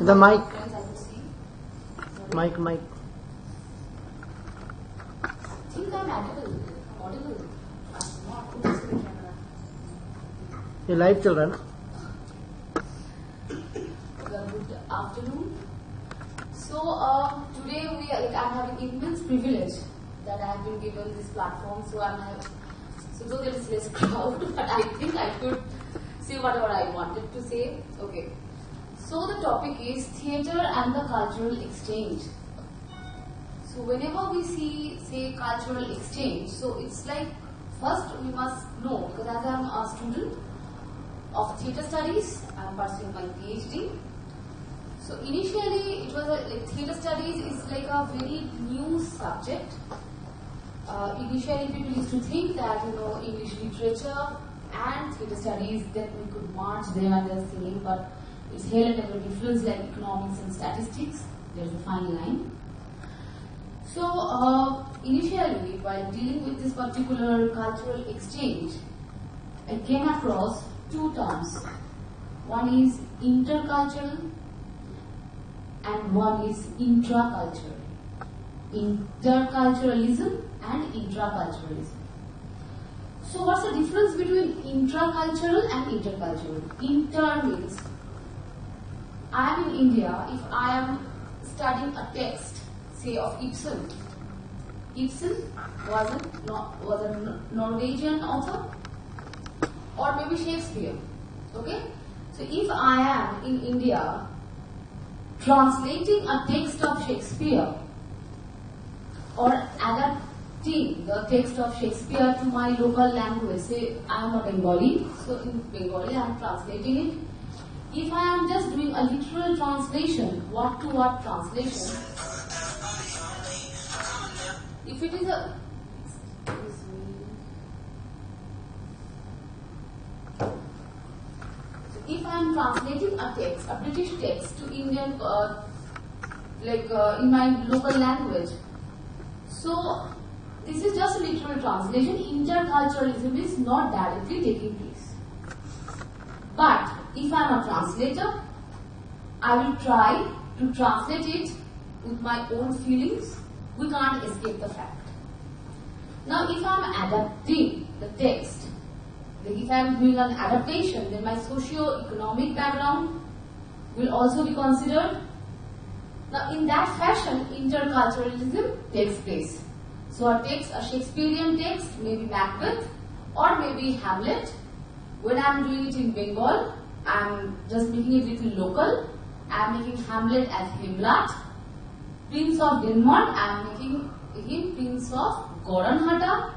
The mic. Mic, mic. You live children? Good afternoon. So uh, today we like, I'm having immense privilege that I have been given this platform. So I'm so though there is less crowd, but I think I could say whatever I wanted to say. So the topic is theatre and the cultural exchange. So whenever we see say cultural exchange, so it's like first we must know because as I'm a student of theatre studies, I'm pursuing my PhD. So initially, it was a, like theatre studies is like a very new subject. Uh, initially, people used to think that you know English literature and theatre studies that we could merge them and the same, but it's here and never difference like economics and statistics. There's a fine line. So uh, initially, while dealing with this particular cultural exchange, I came across two terms. One is intercultural and one is intracultural. Interculturalism and intraculturalism. So what's the difference between intracultural and intercultural? Inter means I am in India, if I am studying a text, say of Ibsen, Ibsen was a, was a Norwegian author or maybe Shakespeare. Okay? So if I am in India translating a text of Shakespeare or adapting the text of Shakespeare to my local language, say I am a Bengali, so in Bengali I am translating it. If I am just doing a literal translation, word to word translation, if it is a. If I am translating a text, a British text to Indian, uh, like uh, in my local language, so this is just a literal translation. Interculturalism is not directly taking place. But if I am a translator, I will try to translate it with my own feelings. We can't escape the fact. Now, if I am adapting the text, if I am doing an adaptation, then my socio-economic background will also be considered. Now, in that fashion, interculturalism takes place. So, a text, a Shakespearean text, maybe Macbeth or maybe Hamlet. When I am doing it in Bengal, I am just making it little local. I am making Hamlet as Himlat. Prince of Denmark, I am making him Prince of Goranhata,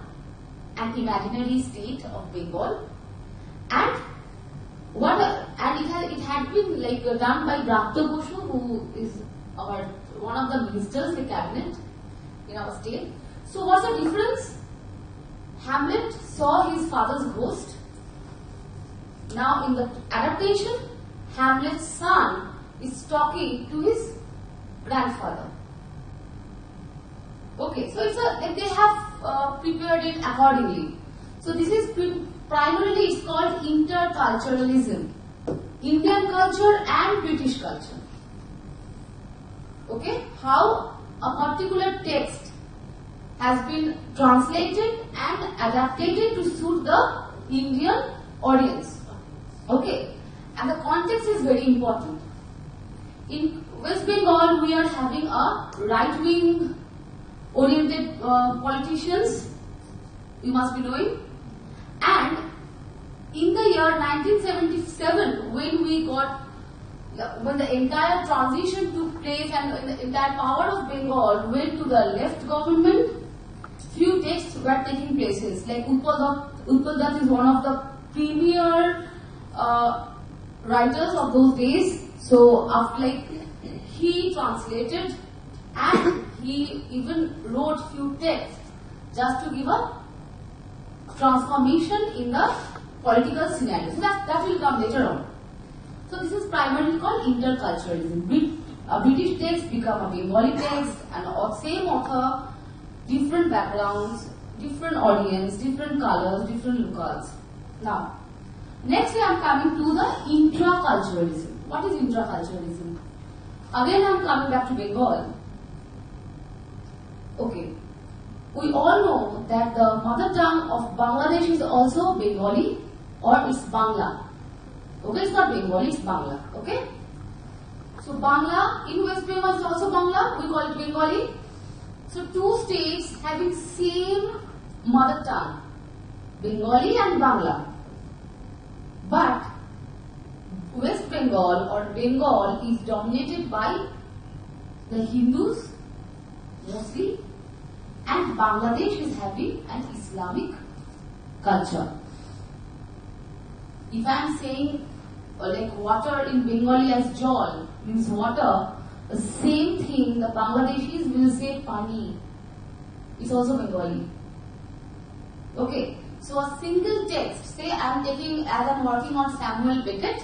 an imaginary state of Bengal. And what and it had it had been like done by Bratya Basu, who is our one of the ministers in the cabinet in our state. So what's the difference? Hamlet saw his father's ghost. Now in the adaptation, Hamlet's son is talking to his grandfather. Okay, so it's a they have uh, prepared it accordingly. So this is primarily it's called interculturalism, Indian culture and British culture. Okay, how a particular text has been translated and adapted to suit the Indian audience. Okay, and the context is very important. In West Bengal, we are having a right wing oriented uh, politicians, you must be knowing. And in the year 1977, when we got, when the entire transition took place and the entire power of Bengal went to the left government, few texts were taking places. Like Utpal is one of the premier uh, writers of those days. So after like he translated and he even wrote few texts just to give a transformation in the political scenario. So that, that will come later on. So this is primarily called interculturalism. A British text become a Bengali text and same author, different backgrounds, different audience, different colors, different locales. Now, next I am coming to the intraculturalism. What is intraculturalism? Again I am coming back to Bengal. Okay. We all know that the mother tongue of Bangladesh is also Bengali or it's Bangla. Okay, it's not Bengali, it's Bangla. Okay? So Bangla in West Bengal is also Bangla, we call it Bengali. So two states having same mother tongue, Bengali and Bangla. But West Bengal or Bengal is dominated by the Hindus mostly and Bangladesh is having an Islamic culture. If I am saying uh, like water in Bengali as jol means water, the same thing the Bangladeshis will say pani. It's also Bengali. Okay, so a single text, say I am taking as I am working on Samuel Beckett,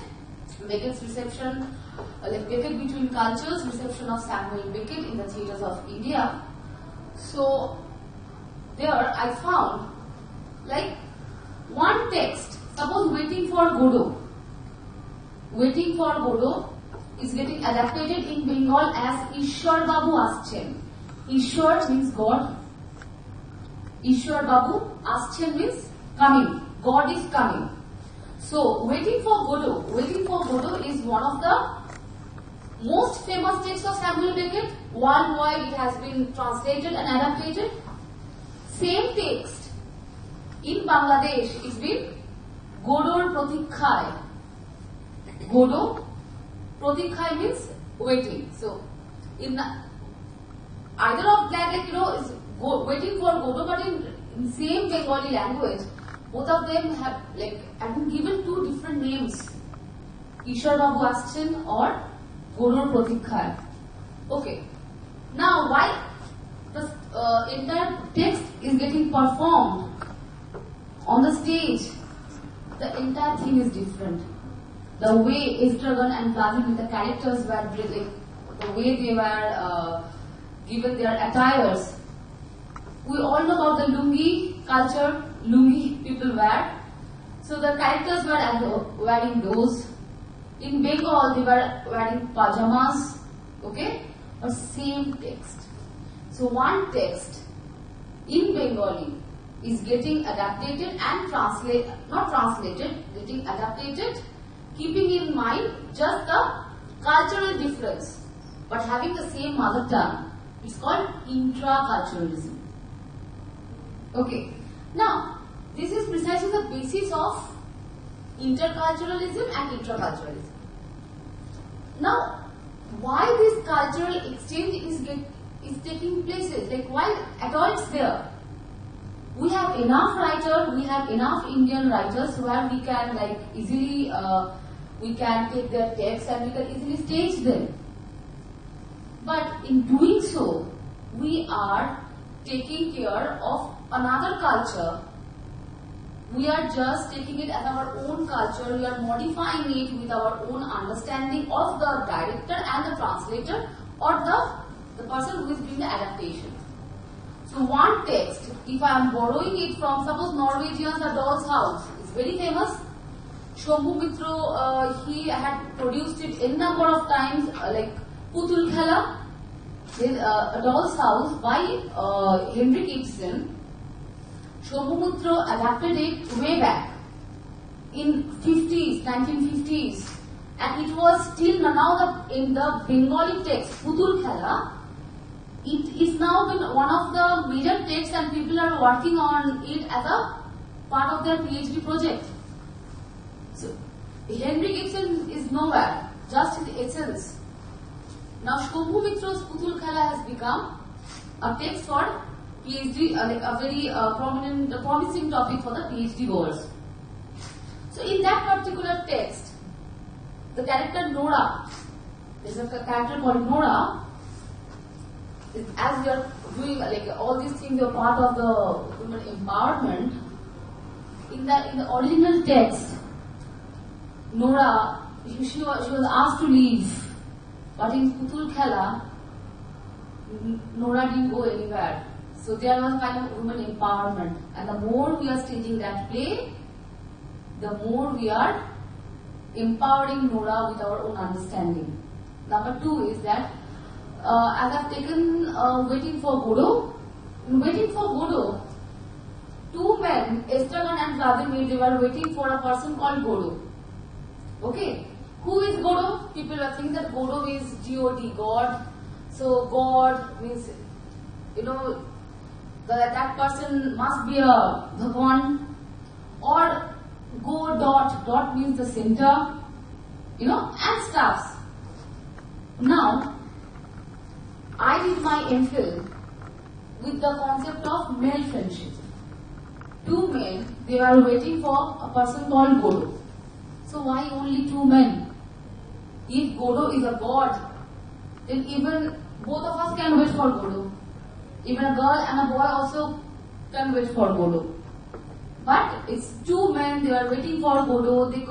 Beckett's reception, uh, like Beckett between cultures, reception of Samuel Beckett in the theatres of India. So there I found like one text, suppose waiting for Godot. Waiting for Godot is getting adapted in Bengal as Ishwar Babu Aschen. Ishwar means God. Ishwar Babu Aschen means coming. God is coming. So, Waiting for Godot. Waiting for Godot is one of the most famous texts of Samuel Beckett. Worldwide it has been translated and adapted. Same text in Bangladesh is been Godor Pratikhai. Godo Pratikhai means waiting. So, in either of that, like you know, is waiting for Godot, but in, in same Bengali language, both of them have like have been given two different names. Babu Aschen or Godor Pratikhai. Okay. Now, why the uh, entire text is getting performed on the stage, the entire thing is different. The way Estragon and Vladimir, the characters were breathing, the way they were uh, given their attires. We all know about the lungi culture, lungi people wear. So the characters were wearing those. In Bengal, they were wearing pajamas, okay, or same text. So one text in Bengali is getting adapted and translate, not translated, getting adapted, keeping in mind just the cultural difference, but having the same mother tongue. It's called intraculturalism. Okay. Now, this is precisely the basis of interculturalism and intraculturalism. Now, why this cultural exchange is get, is taking places? Like why at all it's there? We have enough writers, we have enough Indian writers where we can like easily uh, we can take their texts and we can easily stage them. But in doing so, we are taking care of another culture. We are just taking it as our own culture, we are modifying it with our own understanding of the director and the translator or the, the person who is doing the adaptation. So one text, if I am borrowing it from, suppose Norwegians, The Doll's House, is very famous. Shambhu Mitra, uh, he had produced it in number of times, uh, like Putul Khela, uh, A Doll's House by uh, Henrik Ibsen. Adapted it way back in 50s, 1950s. And it was still now the, in the Bengali text, Putul it is now one of the major texts and people are working on it as a part of their PhD project. So, Henrik Ibsen is nowhere, just in essence. Now, Shambhu Mitra's Putul Khela has become a text for PhD, like a very uh, prominent, uh, promising topic for the PhD goers. So, in that particular text, the character Nora, there's a character called Nora, as we are doing like all these things are part of the women empowerment, in the in the original text, Nora she, she, was, she was asked to leave, but in Putul Khela, Nora didn't go anywhere. So there was kind of women empowerment. And the more we are staging that play, the more we are empowering Nora with our own understanding. Number two is that uh, as I've taken uh, Waiting for Godot, in Waiting for Godot, two men, Estragon and Vladimir, they were waiting for a person called Godot. Okay, who is Godot? People are thinking that Godot is God, God. So God means, you know, that that person must be a Bhagwan or go dot, dot means the center, you know, and stuffs. Now, I did my MPhil with the concept of male friendship. Two men, they were waiting for a person called Godot. So why only two men? If Godot is a god, then even both of us can wait for Godot. Even a girl and a boy also can wait for Godot. But it's two men, they were waiting for Godot, they,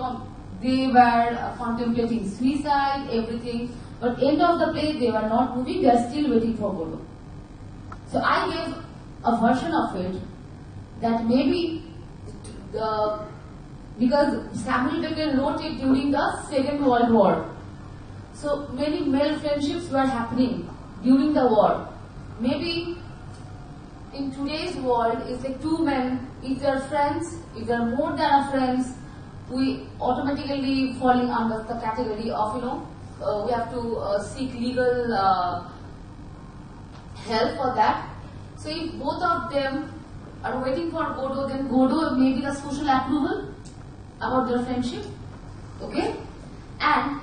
they were uh, contemplating suicide, everything. But end of the play, they were not moving, they are still waiting for Godot. So I gave a version of it that maybe the because Samuel Beckett wrote it during the Second World War. So many male friendships were happening during the war. Maybe in today's world, it's like two men, if they're friends, if they're more than a friends, we automatically falling under the category of, you know, uh, we have to uh, seek legal uh, help for that. So if both of them are waiting for Godot, then Godot may be the social approval about their friendship. Okay? And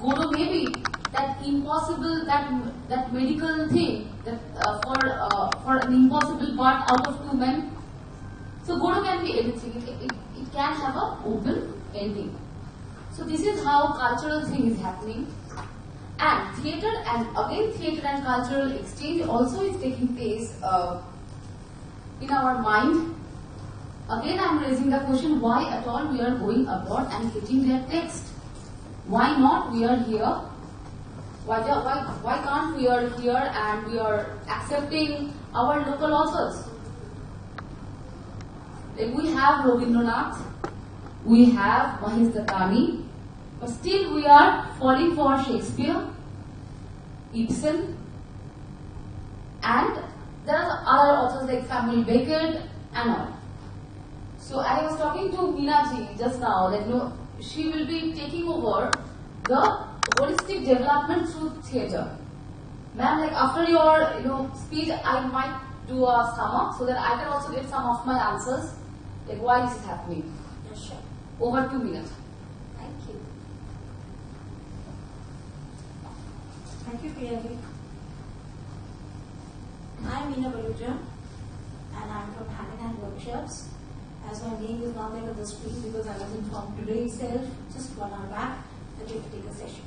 Godot may be that impossible, that that medical thing uh, for uh, for an impossible part out of two men. So Godot can be anything. It, it, it can have a open ending. So this is how cultural thing is happening. And theatre and again theatre and cultural exchange also is taking place uh, in our mind. Again I am raising the question why at all we are going abroad and getting their text. Why not we are here? Why, why, why can't we are here and we are accepting our local authors? Like we have Rabindranath, we have Mahesh Dattani, but still we are falling for Shakespeare, Ibsen, and there are other authors like Samuel Beckett and all. So I was talking to Meenaji just now that you know she will be taking over the holistic development through theatre. Ma'am, like after your you know speech, I might do a sum up so that I can also get some of my answers, like why this is happening. Yes, sure. Over two minutes. Thank you. Thank you, Priyavi. I'm Meena Baluja and I'm from Hand in Hand Workshops. As my name is not there on the screen because I was informed today itself, just one hour back, that you have to take a session.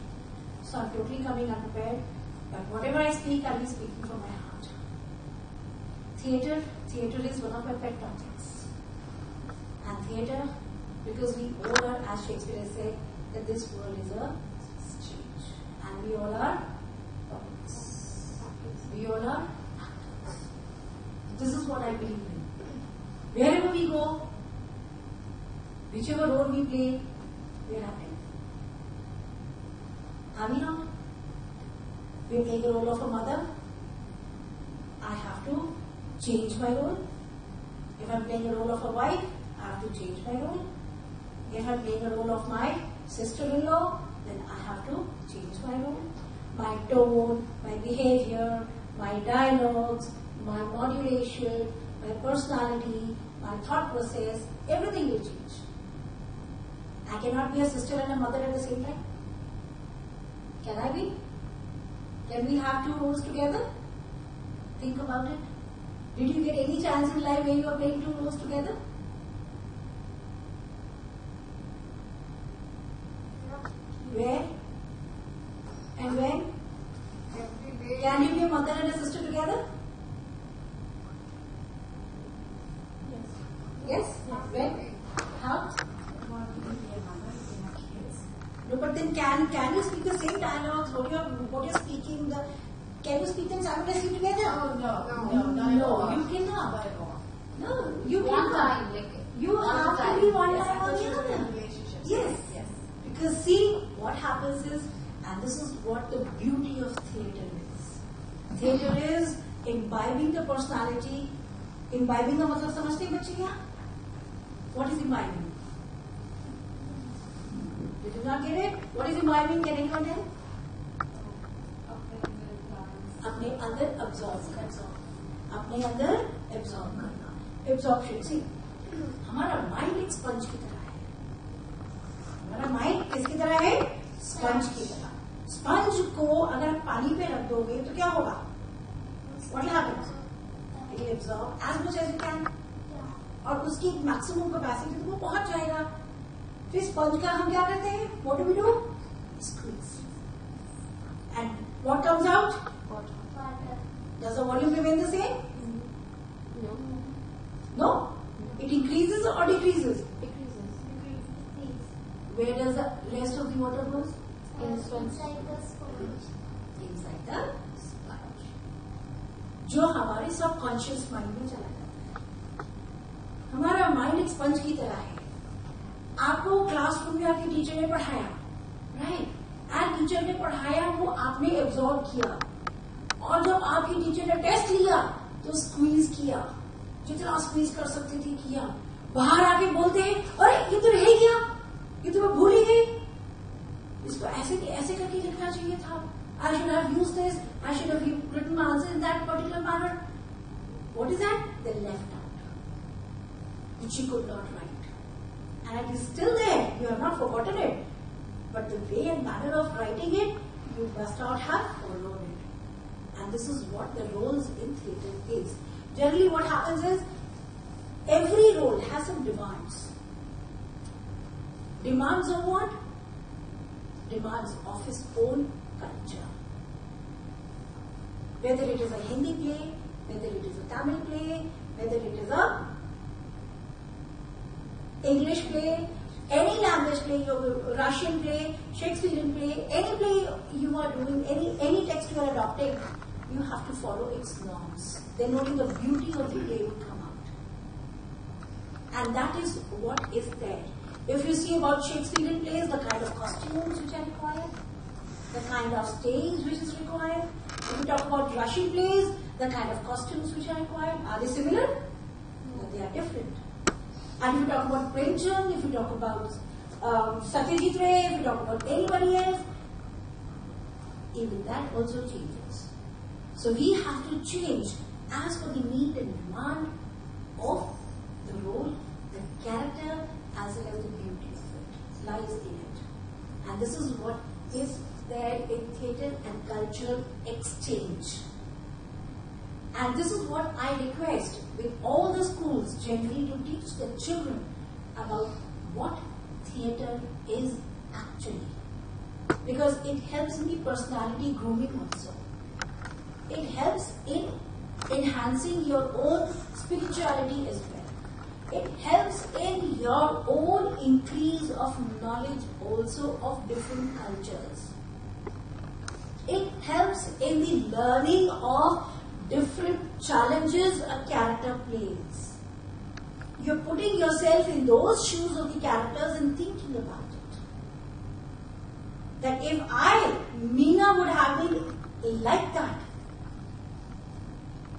So I'm totally coming unprepared, but whatever I speak, I'll be speaking from my heart. Theatre, theatre is one of my pet projects. And theatre, because we all are, as Shakespeare said, that this world is a stage. And we all are puppets. We all are actors. This is what I believe in. Wherever we go, whichever role we play, we are acting. Not? We play the role of a mother. I have to change my role. If I'm playing the role of a wife, I have to change my role. If I'm playing the role of my sister-in-law, then I have to change my role. My tone, my behavior, my dialogues, my modulation, my personality, my thought process, everything will change. I cannot be a sister and a mother at the same time. Can I be? Can we have two roles together? Think about it. Did you get any chance in life where you are playing two roles together? Where? And when? Can you be a mother and a sister together? Yes. When? How? No, but then can can you speak the same dialogues? What you're what you're speaking the can you speak them simultaneously together? Oh, no, no, not at all. You one cannot. time, like You all the have to time. be one Yes, time or the unfortunately, other. relationships. Yes. Yes. Because see, what happens is, and this is what the beauty of theatre is. Theatre is imbibing the personality. Imbibing का मतलब समझते हैं बच्चे क्या? What is imbibing? You not get it? What is imbibing? Can anyone tell? अपने अंदर absorb करना। अपने अंदर absorb करना। Absorption see हमारा माइंड एक स्पंज की तरह है। हमारा माइंड किसकी तरह है? स्पंज की तरह। स्पंज को अगर पानी पे रख दोगे तो क्या होगा? What happens it will absorb as much as you can और उसकी मैक्सिमम कैपेसिटी तो वो पहुँच जाएगा। फिर स्पंज का हम क्या करते हैं what do we do squeeze and what comes out Does the volume remain the same? No. It increases or decreases? Where does the rest of the water goes? Inside the sponge. जो हमारे subconscious mind में चला जाता है हमारा mind एक sponge की तरह है आपको क्लासरूम में आपकी टीचर ने पढ़ाया राइट एंड टीचर ने पढ़ाया, वो आपने एब्जॉर्ब किया। और जब आपकी टीचर ने टेस्ट लिया तो स्क्वीज किया। जितना स्क्वीज कर सकते थे, किया। बाहर आके बोलते हैं अरे, ये तो रह गया। ये तो मैं भूल ही गई। इसको ऐसे ऐसे करके लिखना चाहिए था। I should have use this I should have written my answer in that particular manner what is that the left out which you could not. And it is still there. You have not forgotten it. But the way and manner of writing it, you must not have followed it. And this is what the roles in theatre is. Generally what happens is, every role has some demands. Demands of what? Demands of his own culture. Whether it is a Hindi play, whether it is a Tamil play, whether it is a English play, any language play, Russian play, Shakespearean play, any play you are doing, any any text you are adopting, you have to follow its norms. Then only the beauty of the play will come out. And that is what is there. If you see about Shakespearean plays, the kind of costumes which are required, the kind of stage which is required. If you talk about Russian plays, the kind of costumes which are required, are they similar? No, they are different. And if you talk about Premchand, if you talk about um, Satyajit Ray, if you talk about anybody else, even that also changes. So we have to change as per the need and demand of the role, the character, as well as the beauty of it lies in it. And this is what is there in theatre and cultural exchange. And this is what I request with all the schools generally to teach the children about what theatre is actually. Because it helps in the personality grooming also. It helps in enhancing your own spirituality as well. It helps in your own increase of knowledge also of different cultures. It helps in the learning of different challenges a character plays. You're putting yourself in those shoes of the characters and thinking about it. That if I, Meena, would have been like that,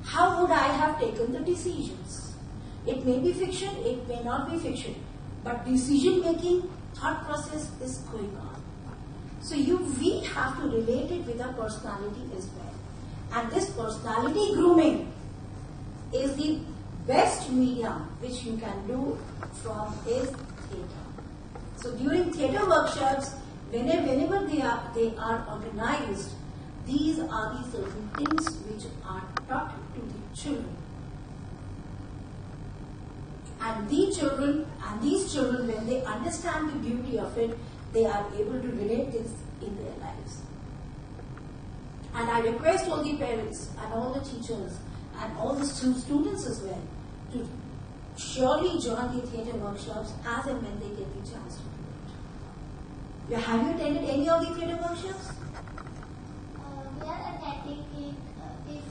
how would I have taken the decisions? It may be fiction, it may not be fiction, but decision making, thought process is going on. So you, we have to relate it with our personality as well. And this personality grooming is the best medium which you can do from is theatre. So during theatre workshops, whenever, whenever they are they are organized, these are the certain things which are taught to the children. And these children and these children, when they understand the beauty of it, they are able to relate this in their lives. And I request all the parents and all the teachers and all the students as well to surely join the theatre workshops as and when they get the chance to do it. Have you attended any of the theatre workshops? Uh, we are attending uh, this.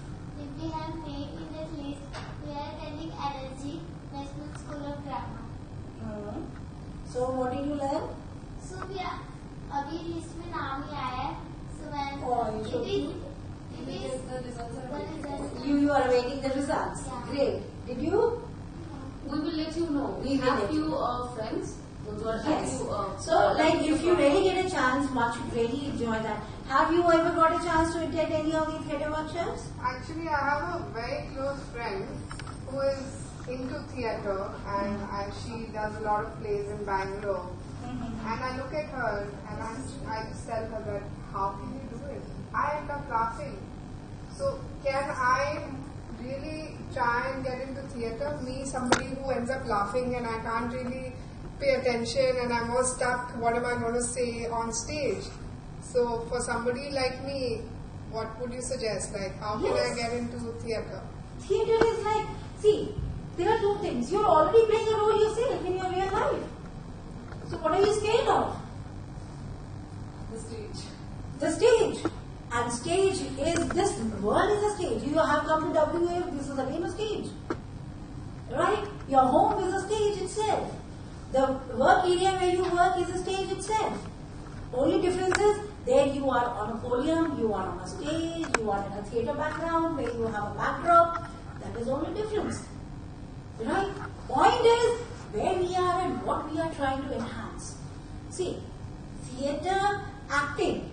we have made in the list. We are attending LSG, National School of Drama. Mm-hmm. So what did you learn? So we are, अभी इसमें नाम ही आया है when you are you, are waiting the results. Yeah. Great. Did you? We will let you know. We have few uh, friends. Yes. You, uh, so, like, if you really get a chance, much really enjoy that. Have you ever got a chance to attend any of the theatre workshops? Actually, I have a very close friend who is into theatre and, mm-hmm. and she does a lot of plays in Bangalore. Mm -hmm. And I look at her and I'm, I just tell her that how can you do it? I end up laughing. So can I really try and get into theatre? Me, somebody who ends up laughing and I can't really pay attention and I'm all stuck. What am I going to say on stage? So for somebody like me, what would you suggest? Like how can I get into theatre? Theatre is like, see, there are two things. You're already playing a role yourself in your real life. So, what are you scared of? the stage. The stage. And stage is this world is a stage. You have come to WF, this is again a stage. Right? Your home is a stage itself. The work area where you work is a stage itself. Only difference is there you are on a podium, you are on a stage, you are in a theatre background where you have a backdrop. That is only difference. Right? Point is where we are and what we are trying to enhance. See, theatre acting.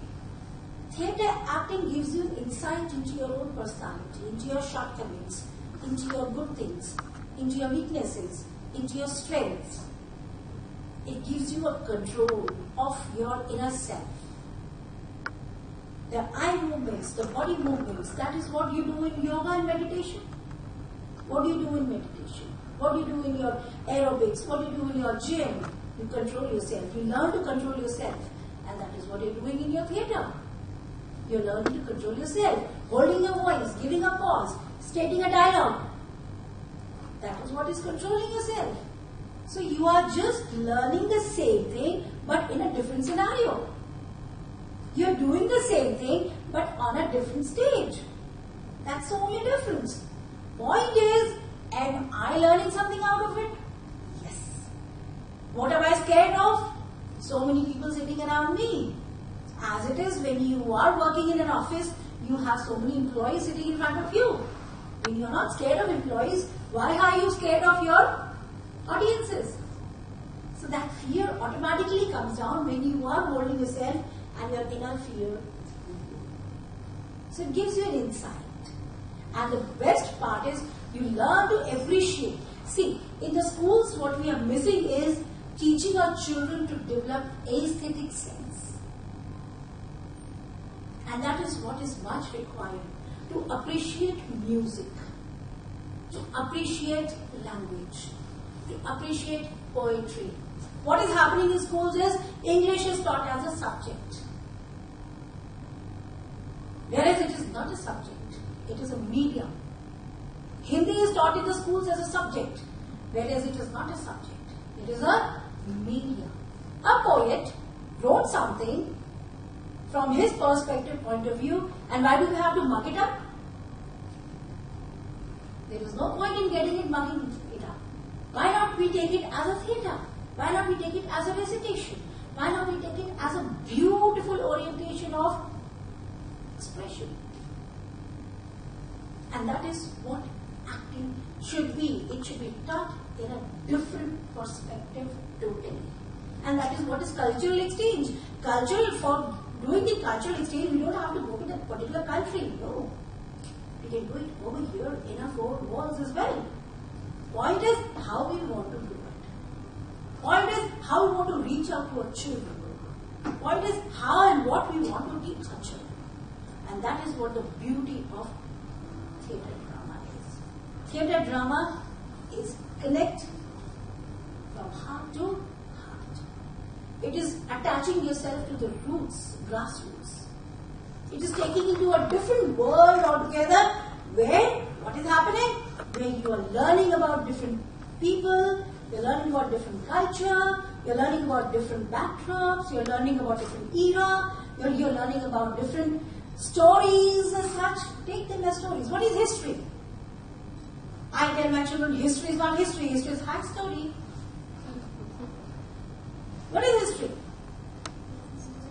Theatre acting gives you insight into your own personality, into your shortcomings, into your good things, into your weaknesses, into your strengths. It gives you a control of your inner self. The eye movements, the body movements, that is what you do in yoga and meditation. What do you do in meditation? What do you do in your aerobics? What do you do in your gym? You control yourself. You learn to control yourself. And that is what you're doing in your theatre. You're learning to control yourself. Holding your voice, giving a pause, stating a dialogue. That is what is controlling yourself. So you are just learning the same thing but in a different scenario. You're doing the same thing but on a different stage. That's the only difference. Point is, am I learning something out of it? Yes. What am I scared of? So many people sitting around me. As it is, when you are working in an office, you have so many employees sitting in front of you. When you are not scared of employees, why are you scared of your audiences? So that fear automatically comes down when you are holding yourself and your inner fear. So it gives you an insight. And the best part is you learn to appreciate. See, in the schools, what we are missing is teaching our children to develop aesthetic sense. And that is what is much required to appreciate music, to appreciate language, to appreciate poetry. What is happening in schools is English is taught as a subject. Whereas it is not a subject, it is a medium. Hindi is taught in the schools as a subject, whereas it is not a subject, it is a medium. A poet wrote something from his perspective point of view, and why do we have to mug it up? There is no point in getting it mugging it up. Why not we take it as a theatre? Why not we take it as a recitation? Why not we take it as a beautiful orientation of expression? And that is what acting should be. It should be taught in a different perspective totally. And that is what is cultural exchange. Cultural, for doing the cultural exchange, we don't have to go to that particular country. No. We can do it over here in our four walls as well. Point is how we want to do it. Point is how we want to reach out to our children. Point is how and what we want to teach our children. And that is what the beauty of theatre drama is. Theatre drama is connect from heart to. It is attaching yourself to the roots, grassroots. It is taking you to a different world altogether where what is happening? Where you are learning about different people, you're learning about different culture, you're learning about different backdrops, you're learning about different era, you're, you're learning about different stories as such. Take them as stories. What is history? I tell my children history is not history, history is high story. What is history?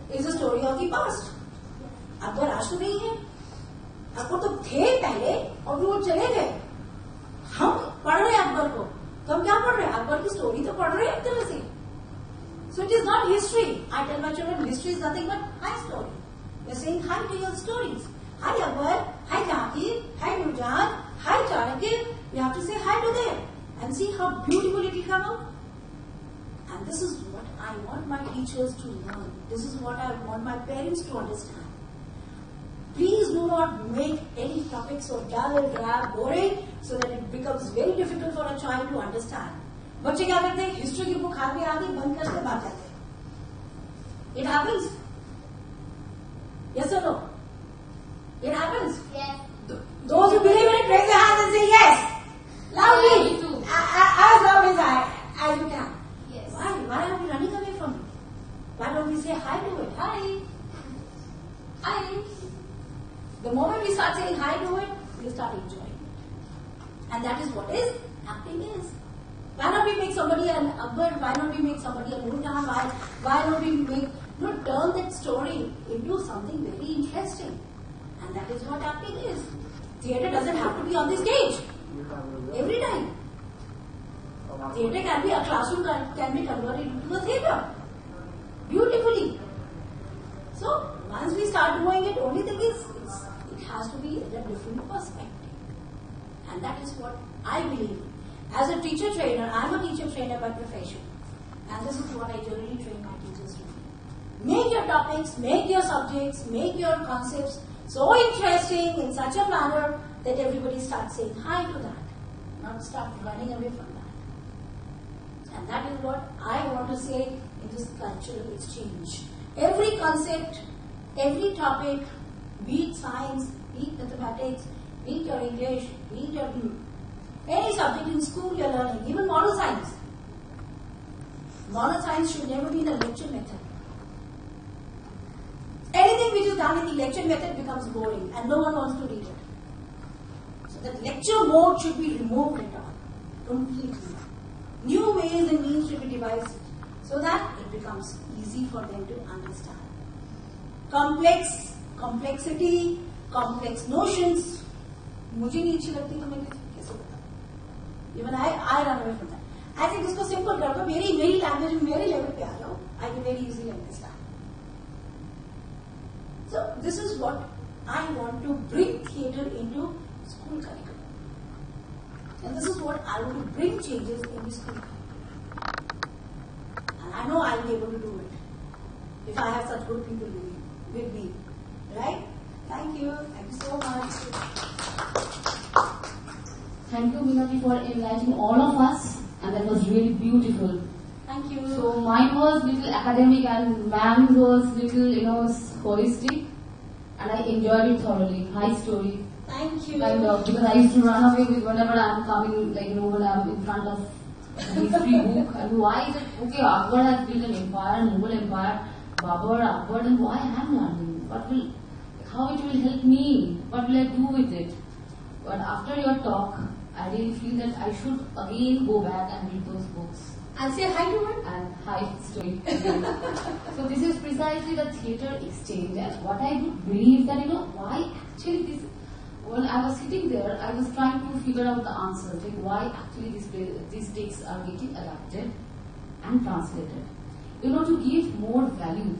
Is a story of the past. आपको राज तो नहीं है। अकबर तो थे पहले और वो चले गए। हम पढ़ रहे हैं अकबर को। तो हम क्या पढ़ रहे हैं? अकबर की स्टोरी तो पढ़ रहे हैं तरह से so it is not history I tell my children history is nothing but his story you see hi to your stories hi Akbar hi Jahangir hi Nurjahan hi Chanakya you have to say hi to them and see how beautiful it is come out And this is what I want my teachers to learn. This is what I want my parents to understand. Please do not make any topic so dull, drab, boring, so that it becomes very difficult for a child to understand. बच्चे क्या करते हैं history की book हाथ में आती बंद करके भाग जाते हैं इट हैपेंस यस और no it happens Yes. those who believe in it raise their hands and say yes loudly Yeah, me too. A- a- as loud as I as you can Yes. why why are we running away from it why don't we say hi to it hi hi the moment we start saying hi to it we start enjoying it and that is what is acting is why not we make somebody an Akbar? Why not we make somebody a Nurjan? Why, why not we make, you know, turn that story into something very interesting? And that is what acting is. Theatre doesn't have to be on the stage every time. Theatre can be, a classroom can, be converted into a theatre. Beautifully. So, once we start doing it, only thing is, it has to be a different perspective. And that is what I believe. As a teacher trainer, I'm a teacher trainer by profession. And this is what I generally train my teachers to do. Make your topics, make your subjects, make your concepts so interesting in such a manner that everybody starts saying hi to that, not start running away from. And that is what I want to say in this cultural exchange. Every concept, every topic, be it science, be it mathematics, be it your English, be it your any subject in school you're learning, even moral science. Moral science should never be the lecture method. Anything which is done in the lecture method becomes boring and no one wants to read it. So the lecture mode should be removed at all, completely New ways and means should be devised so that it becomes easy for them to understand. Complex, complexity, complex notions. मुझे नहीं अच्छी लगती तो मैं कैसे बताऊं even I I run away from that I think इसको simple कर दो मेरी मेरी लैंग्वेज में मेरे लेवल पे आ जाओ I can very easily understand So this is what I want to bring theatre into school curriculum. And this is what I want to bring changes in this curriculum. And I know I'll be able to do it if I have such good people with me. Right? Thank you. Thank you so much. Thank you, Minati, for enlightening all of us, and that was really beautiful. Thank you. So mine was little academic, and ma'am was little, you know, holistic, and I enjoyed it thoroughly. High story, Thank you. kind of, because I used to run away with whenever I'm coming, like, you know, when I'm in front of a history book, and why is it, okay, Akbar has built an empire, Mughal empire, Babur, Akbar, then why I'm learning? What will, how it will help me? What will I do with it? But after your talk, I really feel that I should again go back and read those books And say hi to her. and high story. so this is precisely the theatre exchange and what I would believe that you know why actually this when I was sitting there I was trying to figure out the answer like why actually these these texts are getting adapted and translated. You know to give more value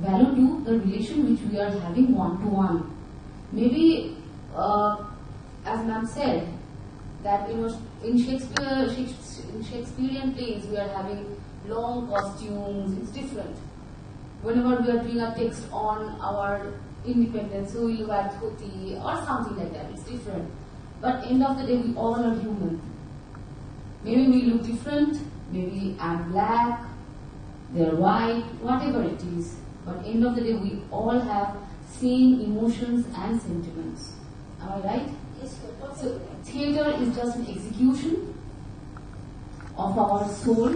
value to the relation which we are having one to one. Maybe uh, as ma'am said that you know in Shakespeare- in Shakespearean plays we are having long costumes. It's different. Whenever we are doing a text on our independence, so we wear dhoti or something like that. It's different. But end of the day, we all are human. Maybe we look different. Maybe I'm black, they're white, whatever it is. But end of the day, we all have same emotions and sentiments. Am I right? Yes, sir. So theatre is just an execution of our soul,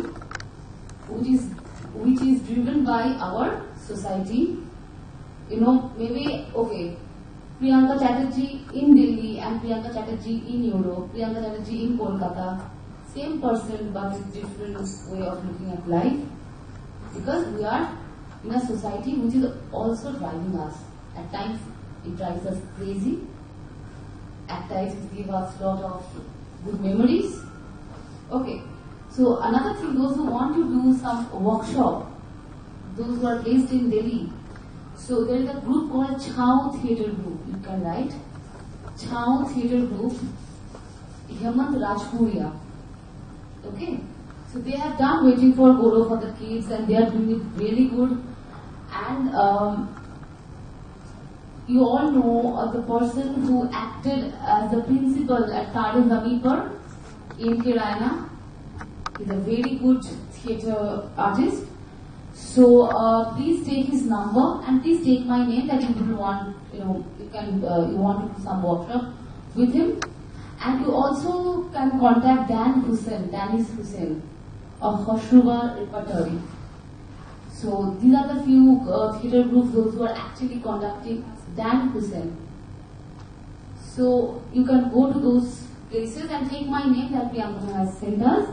which is which is driven by our society. You know, maybe okay, Priyanka Chatterjee in Delhi and Priyanka Chatterjee in Europe, Priyanka Chatterjee in Kolkata, same person but with different way of looking at life. Because we are in a society which is also driving us. At times it drives us crazy. At times it gives us a lot of good memories. Okay. So another thing, those who want to do some workshop, those who are based in Delhi, so there is a group called Chao Theatre Group. You can write Chao Theatre Group, Hemant Rajpuria. Okay. So they have done waiting for Godot for the kids and they are doing it really good. And um, you all know uh, the person who acted as the principal at Taare Zameen in. Raina. He's a very good theatre artist. So uh, please take his number and please take my name that you will want, you know, you can, uh, you want to do some workshop with him. And you also can contact Dan Hussain, Danish Husain of Hoshruba Repertory. So these are the few uh, theatre groups those who are actually conducting Dan Hussain. So you can go to those places and take my name that Priyankana has sent us.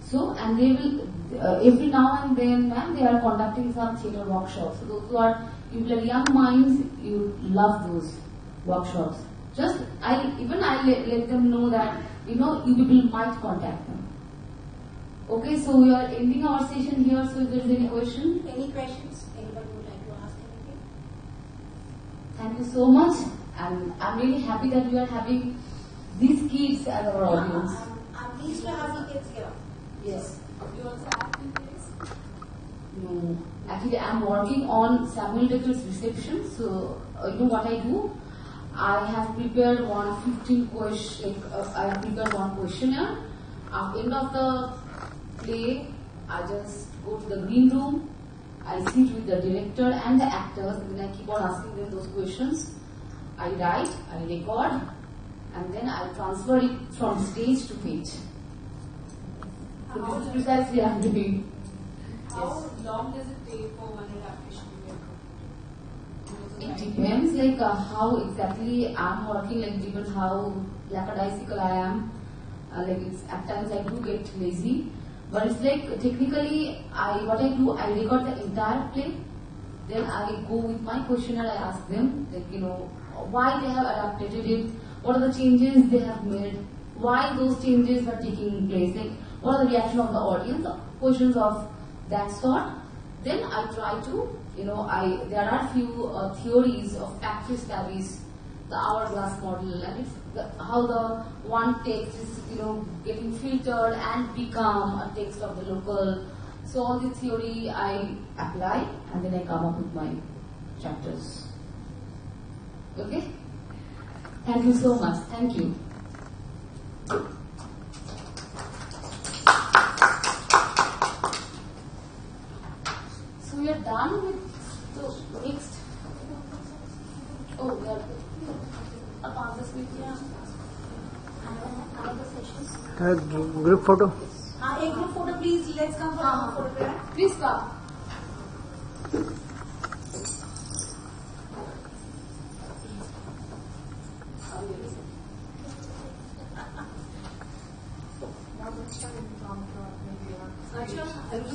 So and they will uh, every now and then, ma'am, they are conducting some theatre workshops. So those who are you are young minds, you love those workshops. Just I even I let, let them know that you know you people might contact them. Okay, so we are ending our session here. So if there is any question, Any questions? Anybody would like to ask anything? thank you so much, and I'm really happy that we are having these kids as our audience. I'm, I'm pleased to have the kids here. Yes. No, actually, I'm working on Samuel Beckett's reception. So, uh, you know what I do? I have prepared one 15 question. Uh, I have prepared one questionnaire. At the end of the play, I just go to the green room. I sit with the director and the actors, and then I keep on asking them those questions. I write, I record, and then I transfer it from stage to page. So this is precisely doing. How long does it take for one adaptation to get It depends, like uh, how exactly I'm working. Like depends how lackadaisical I am. Uh, like it's, at times I do get lazy, but it's like technically I what I do I record the entire play. Then I go with my questionnaire. I ask them like you know why they have adapted it, what are the changes they have made, why those changes are taking place, like what are the reaction of the audience, questions of that sort. Then I try to, you know, I there are a few uh, theories of factory studies, the hourglass model, and it's the, how the one text is, you know, getting filtered and become a text of the local. So all the theory I apply, and then I come up with my chapters. Okay. Thank you so much. Thank you. we are done with so next oh we are upon this week yeah group photo हाँ एक group photo please let's come for please come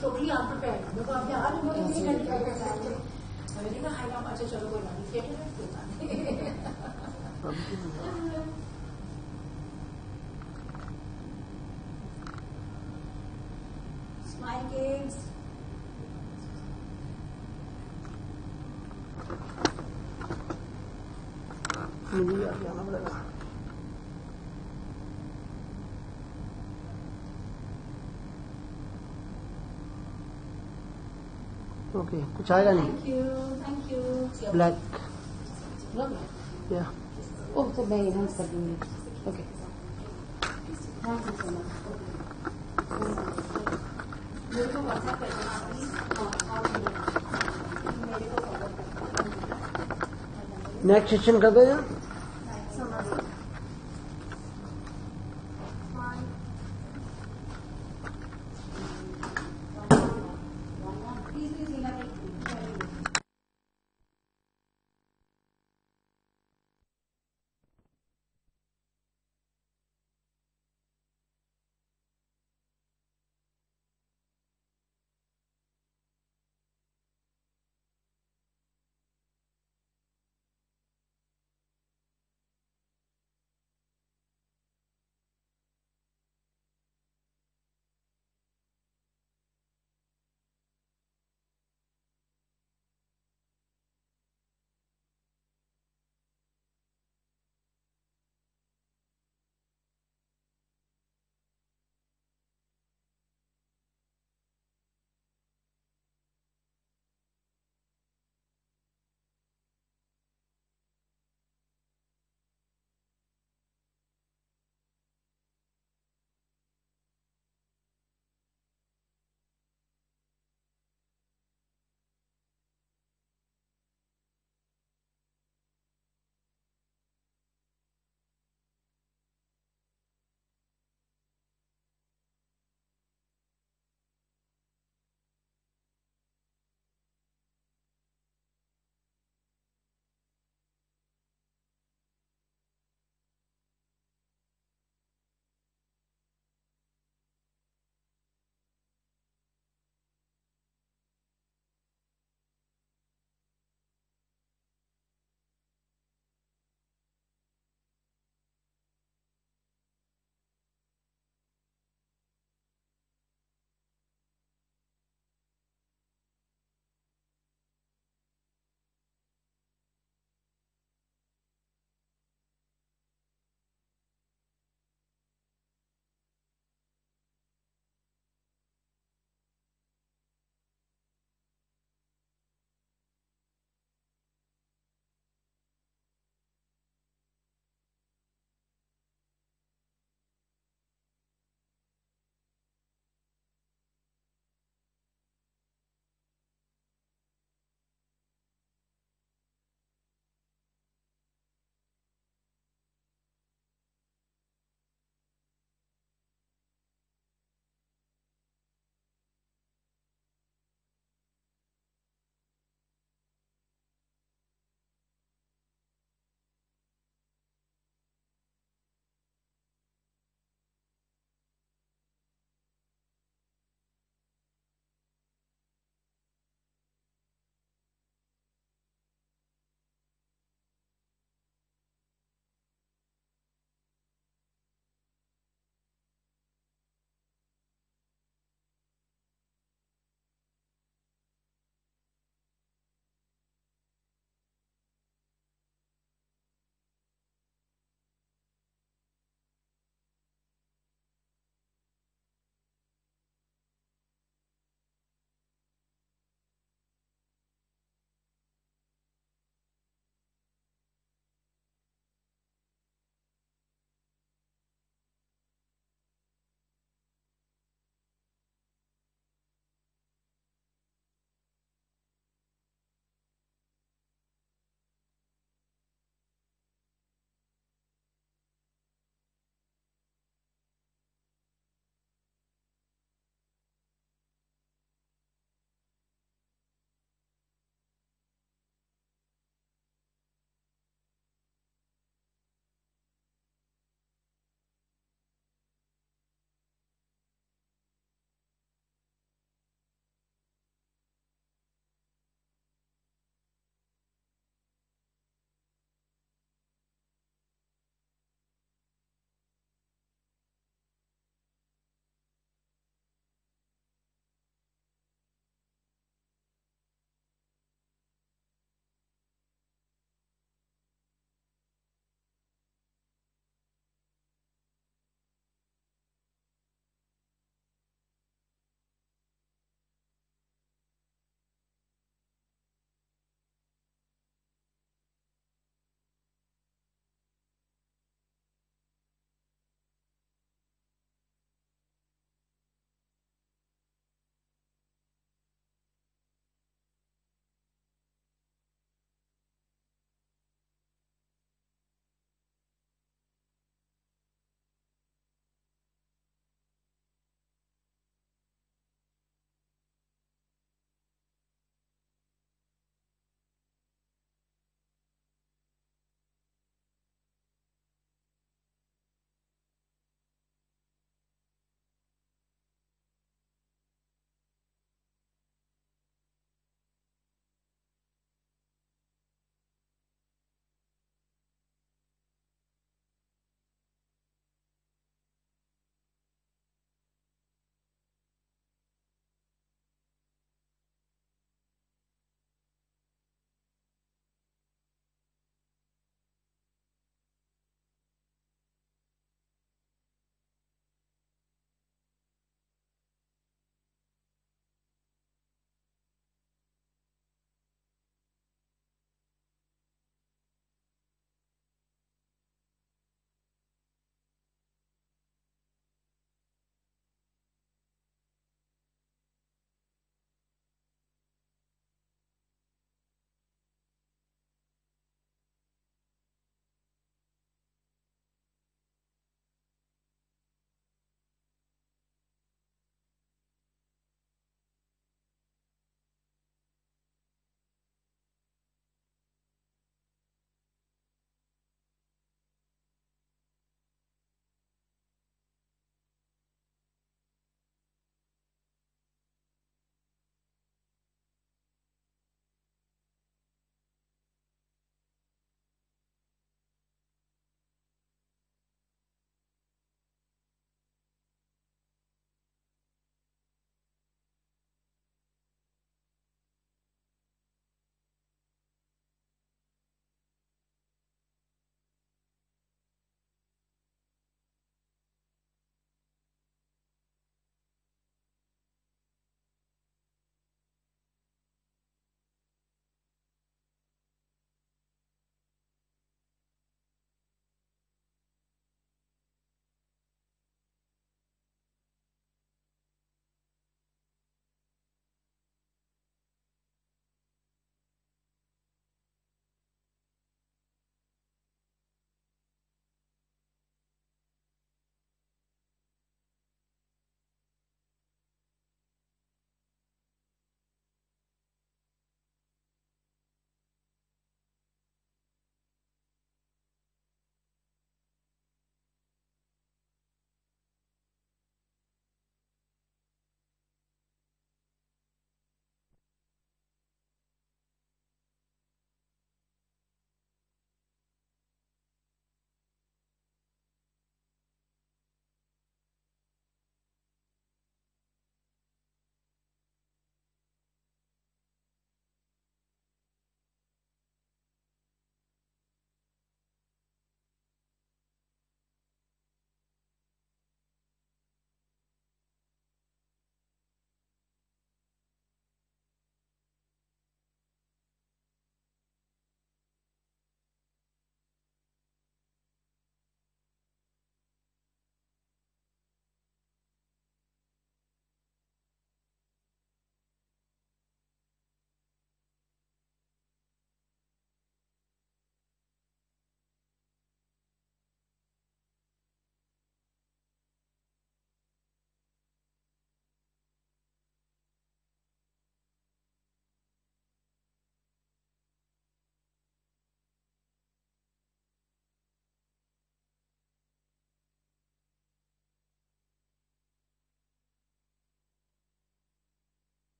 totally unprepared. aku apa yang ada murid ni kan kata saja. Kalau dia hai macam cara kau nak dia. Smile games. Ini dia yang. Okay कुछ आएगा नहीं? Black या ओह thank you so much next session कर दो या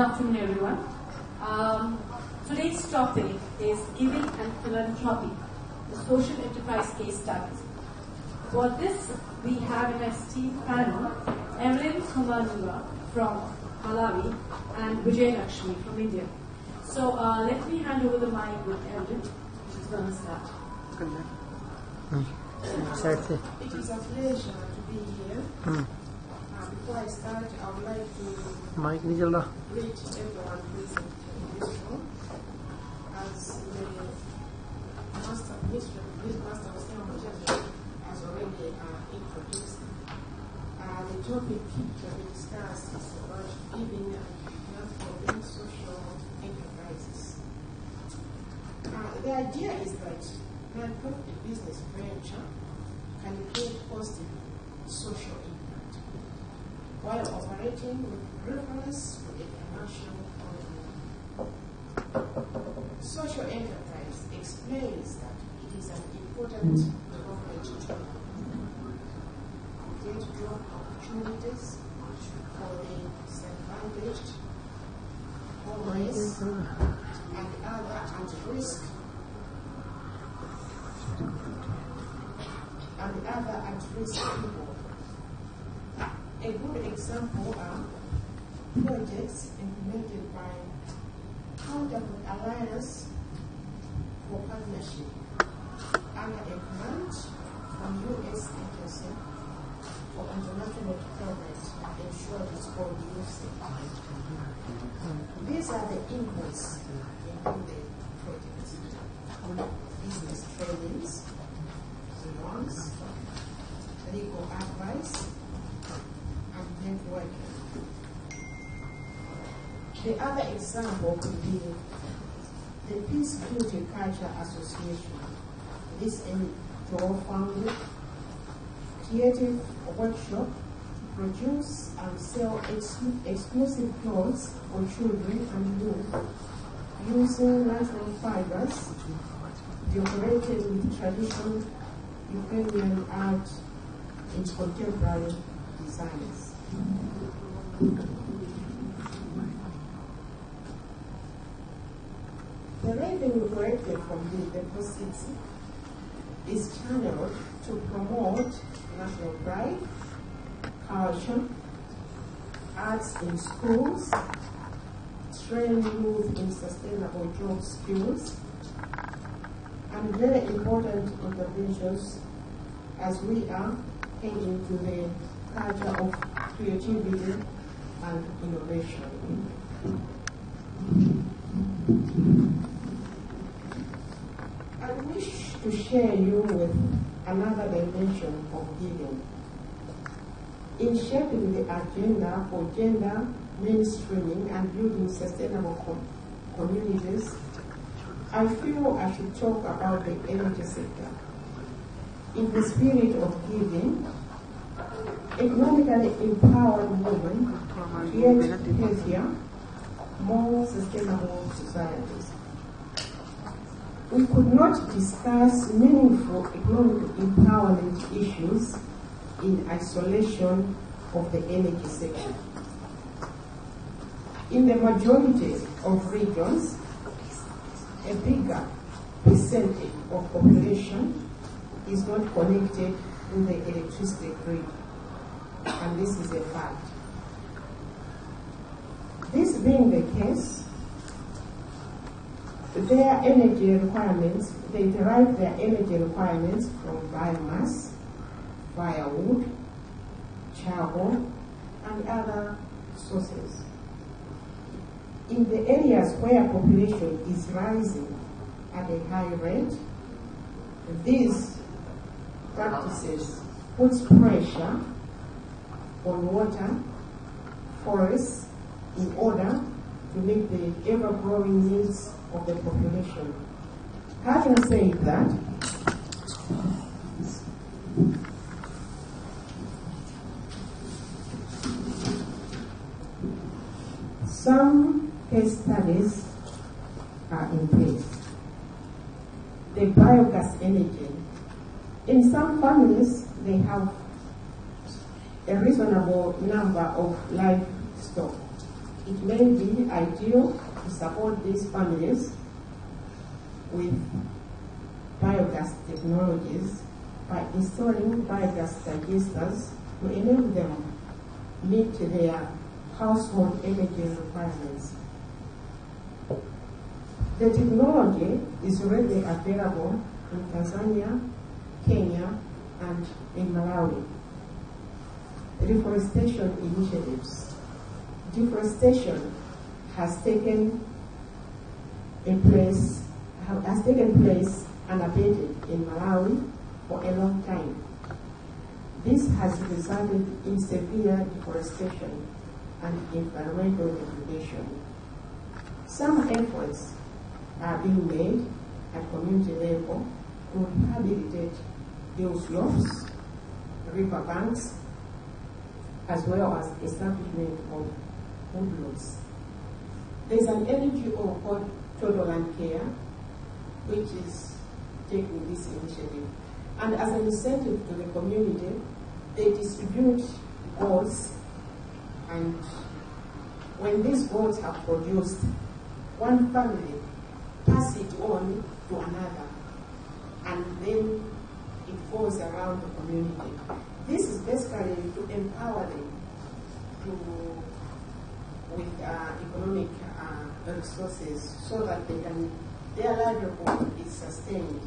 afternoon, everyone. Um, today's topic is Giving and Philanthropy, the Social Enterprise Case Studies. For this, we have an esteemed panel, Evelyn Khumbanyiwa from Malawi and Vijayalakshmi from India. So uh, let me hand over the mic with Evelyn, which is going to start. Good you. It is a pleasure to be here. Mm before I start, I would like to Mike, reach everyone this as the master, Mr. business Master Osama Mojaja has already uh, introduced. Uh, the topic to discussed is about giving and for social enterprises. Uh, the idea is that non-profit business venture can create positive social impact while operating with to a commercial economy. Social enterprise explains that it is an important development tool. Create job opportunities for the disadvantaged, homeless, and other at-risk and other at-risk people. A good example are projects implemented by Counterpart Alliance for Partnership under a grant from U.S. Agency for International Development and ensure it's called USAID. These are the inputs the projects. Business trainings, loans, legal advice, and. The other example could be the Peace Beauty Culture Association. This NGO founded creative workshop to produce and sell ex- exclusive clothes for children and youth using natural fibers decorated with traditional Ukrainian art in contemporary designs. The revenue collected from the deposits is channeled to promote national pride, culture, arts in schools, train youth in sustainable job skills, and very important interventions as we are heading to the culture of creativity and innovation. I wish to share you with another dimension of giving. In shaping the agenda for gender mainstreaming and building sustainable com- communities, I feel I should talk about the energy sector. In the spirit of giving, economically empowered women create healthier, more sustainable societies. We could not discuss meaningful economic empowerment issues in isolation of the energy sector. In the majority of regions, a bigger percentage of population is not connected to the electricity grid, and this is a fact. This being the case, their energy requirements, they derive their energy requirements from biomass, firewood, charcoal, and other sources. In the areas where population is rising at a high rate, these practices puts pressure on water, forests, in order to meet the ever-growing needs of the population. Having said that, some case studies are in place. The biogas energy. In some families, they have a reasonable number of livestock it may be ideal to support these families with biogas technologies by installing biogas digesters to enable them meet their household energy requirements. The technology is already available in Tanzania, Kenya, and in Malawi. Reforestation initiatives. Deforestation has taken in place has taken place unabated in Malawi for a long time. This has resulted in severe deforestation and environmental degradation. Some efforts are being made at community level to rehabilitate hill slopes, river banks, as well as establishment of woodlots. There's an NGO called Total Land Care, which is taking this initiative. And as an incentive to the community, they distribute goats, and when these goats are produced, one family pass it on to another, and then it goes around the community. This is basically to empower them to, with uh, economic uh, resources so that they can, their livelihood is sustained.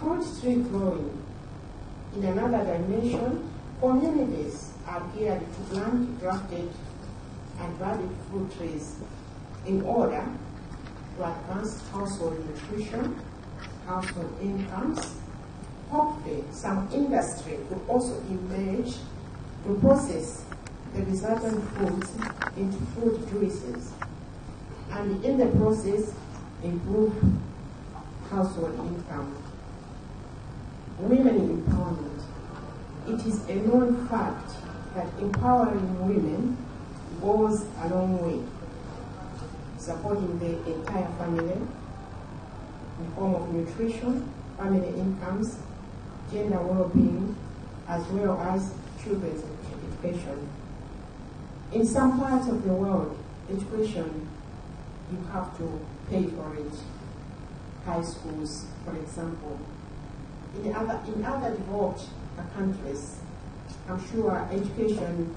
Fruit tree growing. In another dimension, communities are geared to plant grafted and valid fruit trees in order to advance household nutrition, household incomes. Hopefully, some industry could also emerge to process the resultant fruits into food juices and in the process improve household income. Women empowerment. It is a known fact that empowering women goes a long way, supporting the entire family in form of nutrition, family incomes, gender well-being, as well as children's education. In some parts of the world, education, you have to pay for it. High schools, for example. In other, in other developed countries, I'm sure education,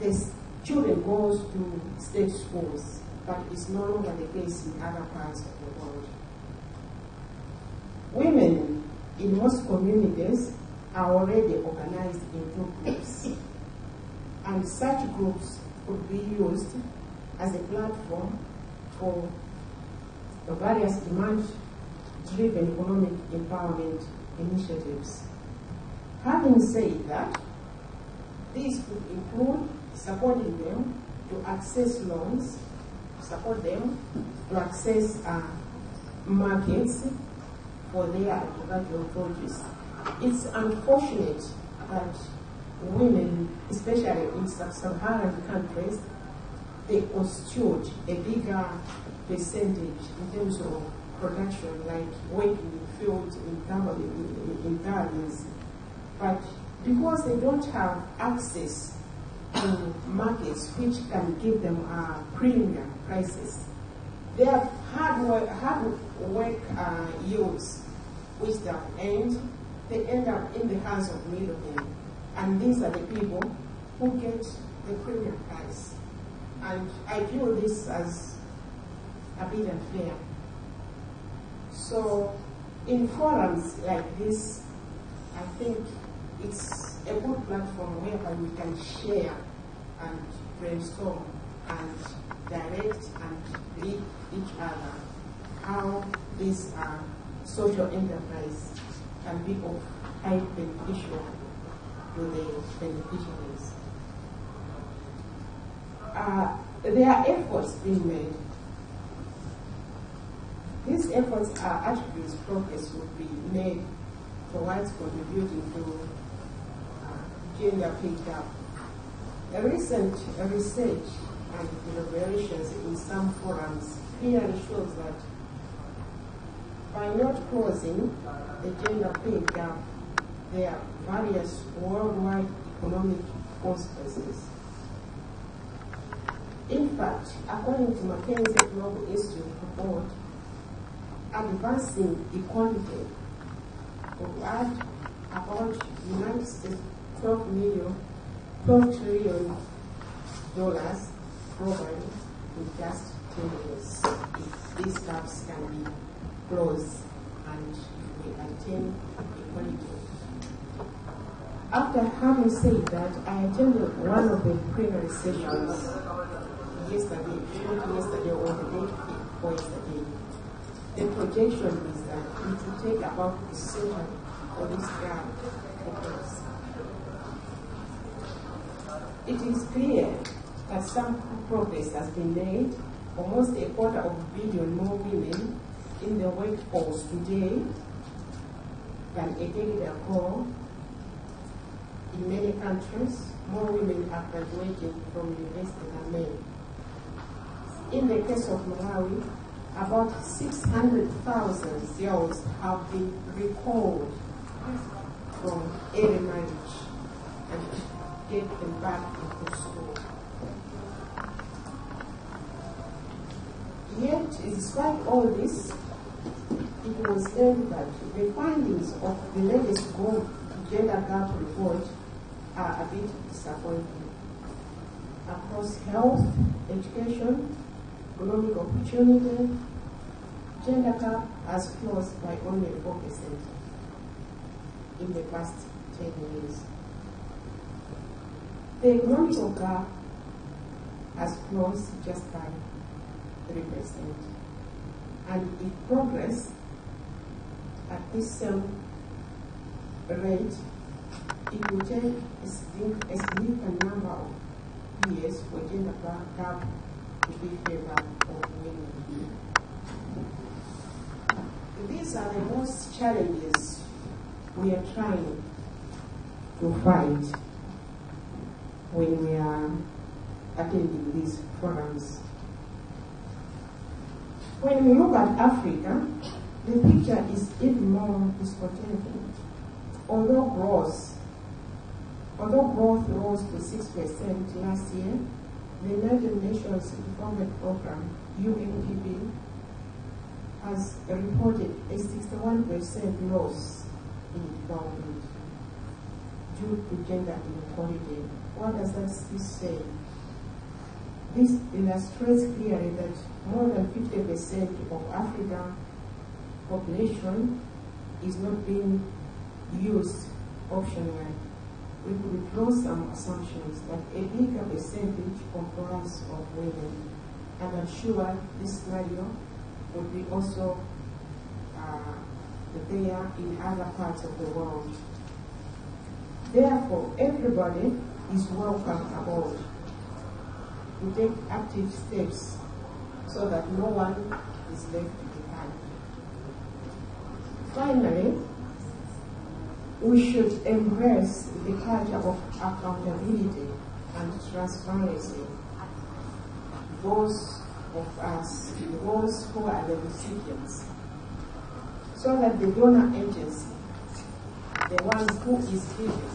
this children goes to state schools, but it's no longer the case in other parts of the world. Women in most communities are already organized into groups, and such groups could be used as a platform for the various demand-driven economic empowerment initiatives. Having said that, these could include supporting them to access loans, support them to access uh, markets for their agricultural produce. It's unfortunate that women, especially in sub-Saharan countries, they constitute a bigger percentage in terms of production, like working in fields, in, in, gardens. But because they don't have access to markets which can give them a premium prices, their hard work, hard work uh, yields, which they they end up in the hands of middlemen. And these are the people who get the premium price. And I view this as a bit unfair. So in forums like this, I think it's a good platform whereby we can share and brainstorm and direct and lead each other how these uh, social enterprise can be of high beneficial to the beneficiaries. Uh, there are efforts being made. These efforts are attributes progress would be made towards contributing to uh, gender pay gap. A recent research and deliberations in some forums clearly shows that by not closing the gender pay gap, there are various worldwide economic consequences. In fact, according to McKinsey Global Institute report, advancing equality will add about United States 12 million, 12 trillion dollars globally in just 10 years if these gaps can be and we attain equality. After having said that, I attended one of the plenary sessions yesterday, not yesterday or the day before yesterday. The projection is that it will take about a century for this. It is clear that some progress has been made. Almost a quarter of a billion more women in the workforce today than a decade ago. In many countries, more women are graduating from university than men. In the case of Malawi, about 600,000 girls have been recalled from early marriage and get them back into school. Yet, despite all this, it was said that the findings of the latest Gov gender gap report are a bit disappointing. Across health, education, economic opportunity, gender gap has closed by only 4% in the past 10 years. The economic gap has closed just by 3%. And if progress at this same rate, it will take a significant, number of years for gender gap to be favor of women. These are the most challenges we are trying to fight when we are attending these forums. When we look at Africa, the picture is even more discontenting. Although growth, although growth rose to 6% last year, the United Nations Development Program, UNDP, has reported a 61% loss in development due to gender inequality. What does that say? This illustrates clearly that more than 50% of African population is not being used optionally. We could draw some assumptions that a bigger percentage comprise of women. And I'm sure this scenario would be also uh, there in other parts of the world. Therefore, everybody is welcome aboard to take active steps so that no one is left behind. Finally, we should embrace the culture of accountability and transparency. Those of us, those who are the recipients, so that the donor agency, the one who is giving,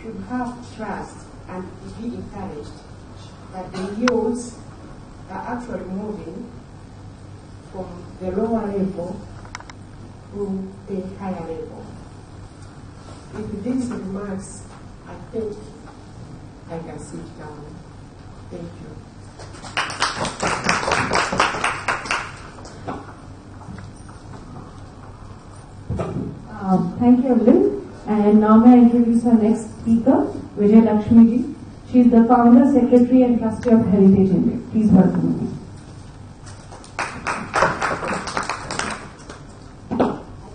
should have trust and be encouraged that the yields are actually moving from the lower level to the higher level. With these remarks, I think I can sit down. Thank you. Um, thank you, Evelyn. And now may I introduce our next speaker, Vijayalakshmi ji. She is the founder, secretary, and trustee of Heritage India. Please welcome her. I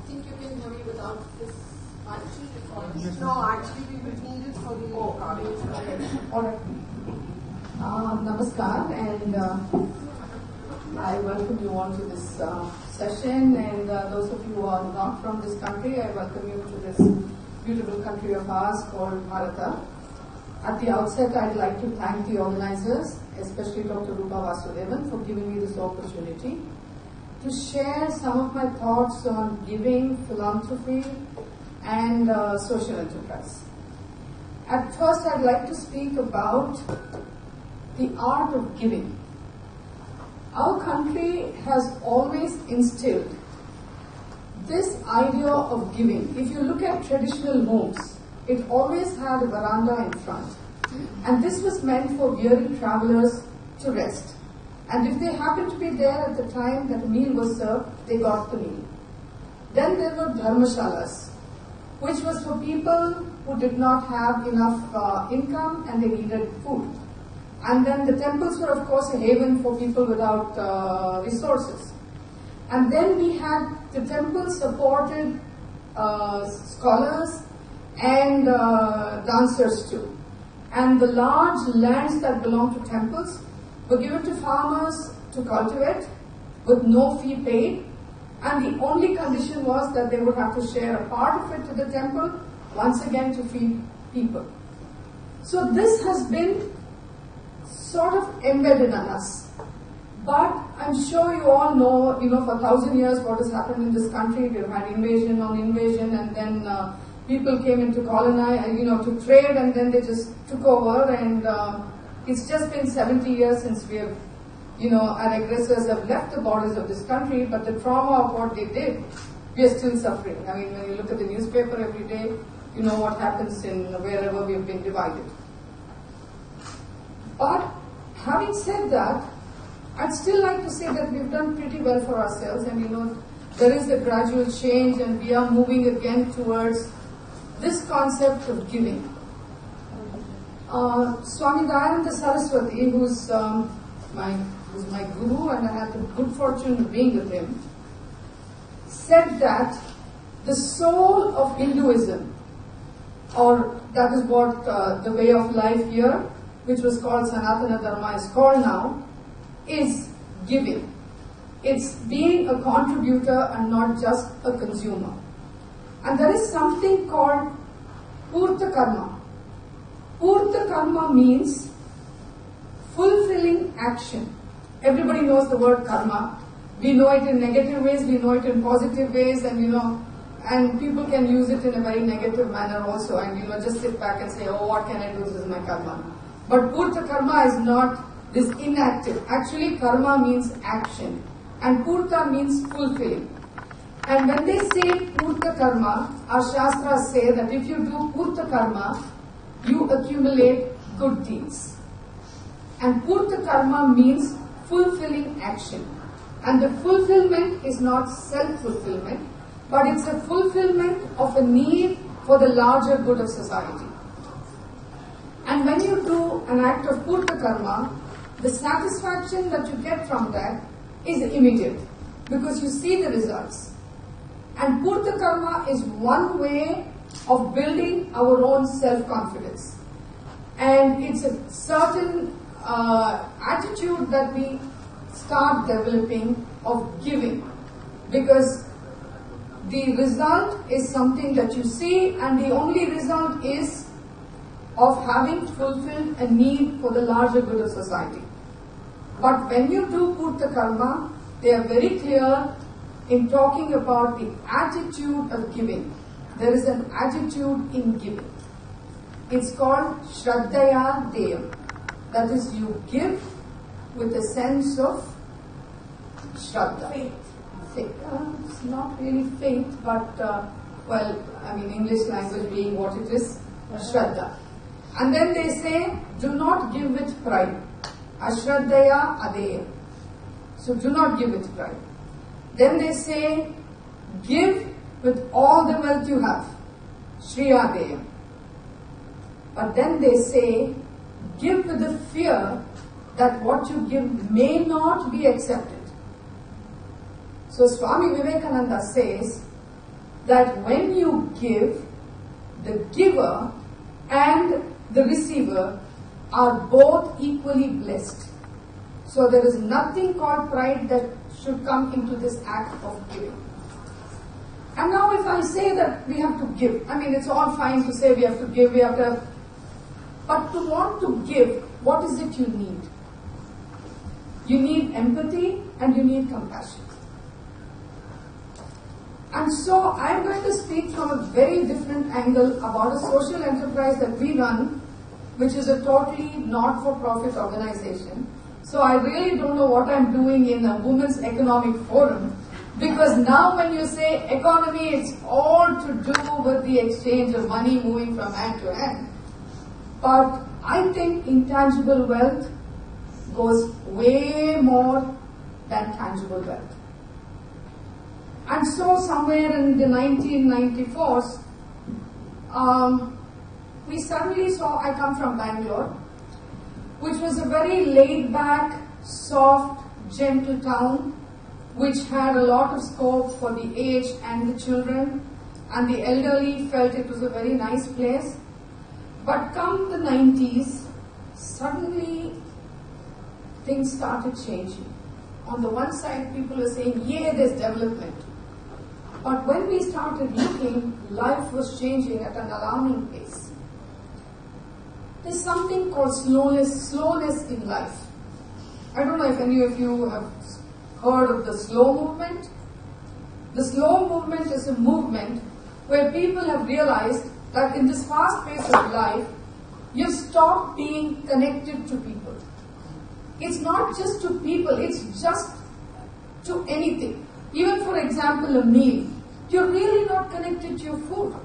think you can hear me without this much. No, actually, we would need it for the recording. Alright. Uh, namaskar and I welcome you all to this uh, session and uh, those of you who are not from this country, I welcome you to this beautiful country of ours called Bharata. At the outset, I'd like to thank the organizers, especially Dr. Rupa Vasudevan for giving me this opportunity to share some of my thoughts on giving, philanthropy and uh, social enterprise. At first, I'd like to speak about the art of giving. Our country has always instilled this idea of giving. If you look at traditional homes, it always had a veranda in front. And this was meant for weary travelers to rest. And if they happened to be there at the time that a meal was served, they got the meal. Then there were dharmashalas, which was for people who did not have enough uh, income and they needed food. And then the temples were, of course, a haven for people without uh, resources. And then we had the temple supported uh, scholars and uh, dancers too. And the large lands that belonged to temples were given to farmers to cultivate with no fee paid. And the only condition was that they would have to share a part of it to the temple, once again to feed people. So this has been sort of embedded in us. But I'm sure you all know, you know, for a thousand years what has happened in this country. We've had invasion on invasion, and then uh, people came in to colonize, you know, to trade, and then they just took over. And uh, it's just been 70 years since we have, you know, our aggressors have left the borders of this country. But the trauma of what they did, we are still suffering. I mean, when you look at the newspaper every day, you know what happens in wherever we have been divided. But having said that, I'd still like to say that we've done pretty well for ourselves and you know, there is a gradual change and we are moving again towards this concept of giving. Uh, Swami Dayananda Saraswati, who's, um, my, who's my guru and I had the good fortune of being with him, said that the soul of Hinduism, or that is what uh, the way of life here, which was called Sanatana Dharma, is called now, is giving. It's being a contributor and not just a consumer. And there is something called Purta Karma. Purta Karma means fulfilling action. Everybody knows the word karma. We know it in negative ways, we know it in positive ways, and you know, and people can use it in a very negative manner also, and you know, just sit back and say, oh, what can I do? This is my karma. But Purta Karma is not this inactive. Actually, karma means action, and Purta means fulfilling. And when they say Purta Karma, our Shastras say that if you do Purta Karma, you accumulate good deeds. And Purta Karma means fulfilling action. And the fulfillment is not self-fulfillment, but it's a fulfillment of a need for the larger good of society. And when you do an act of Purta Karma, the satisfaction that you get from that is immediate because you see the results. And Purta Karma is one way of building our own self-confidence. And it's a certain uh, attitude that we start developing of giving because the result is something that you see and the only result is of having fulfilled a need for the larger good of society. But when you do Purta Karma, they are very clear in talking about the attitude of giving. There is an attitude in giving. It's called Shraddhaya Deyam. That is, you give with a sense of Shraddha. Faith. Faith. Uh, it's not really faith, but, uh, well, I mean, English language being what it is, Shraddha. And then they say, do not give with pride. Ashraddhaya adeya. So do not give with pride. Then they say, give with all the wealth you have. Shriyadeya. But then they say, give with the fear that what you give may not be accepted. So Swami Vivekananda says that when you give, the giver and the receiver are both equally blessed. So there is nothing called pride that should come into this act of giving. And now if I say that we have to give, I mean it's all fine to say we have to give, we have to, but to want to give, what is it you need? You need empathy and you need compassion. And so I'm going to speak from a very different angle about a social enterprise that we run which is a totally not-for-profit organization. So I really don't know what I'm doing in a women's economic forum because now when you say economy, it's all to do with the exchange of money moving from hand to hand. But I think intangible wealth goes way more than tangible wealth. And so somewhere in the 1994s, um, we suddenly saw, I come from Bangalore, which was a very laid back, soft, gentle town, which had a lot of scope for the aged and the children, and the elderly felt it was a very nice place. But come the 90s, suddenly things started changing. On the one side, people were saying, yeah, there's development. But when we started looking, life was changing at an alarming pace. There's something called slowness, slowness in life. I don't know if any of you have heard of the slow movement. The slow movement is a movement where people have realized that in this fast pace of life, you stop being connected to people. It's not just to people, it's just to anything. Even for example, a meal. You're really not connected to your food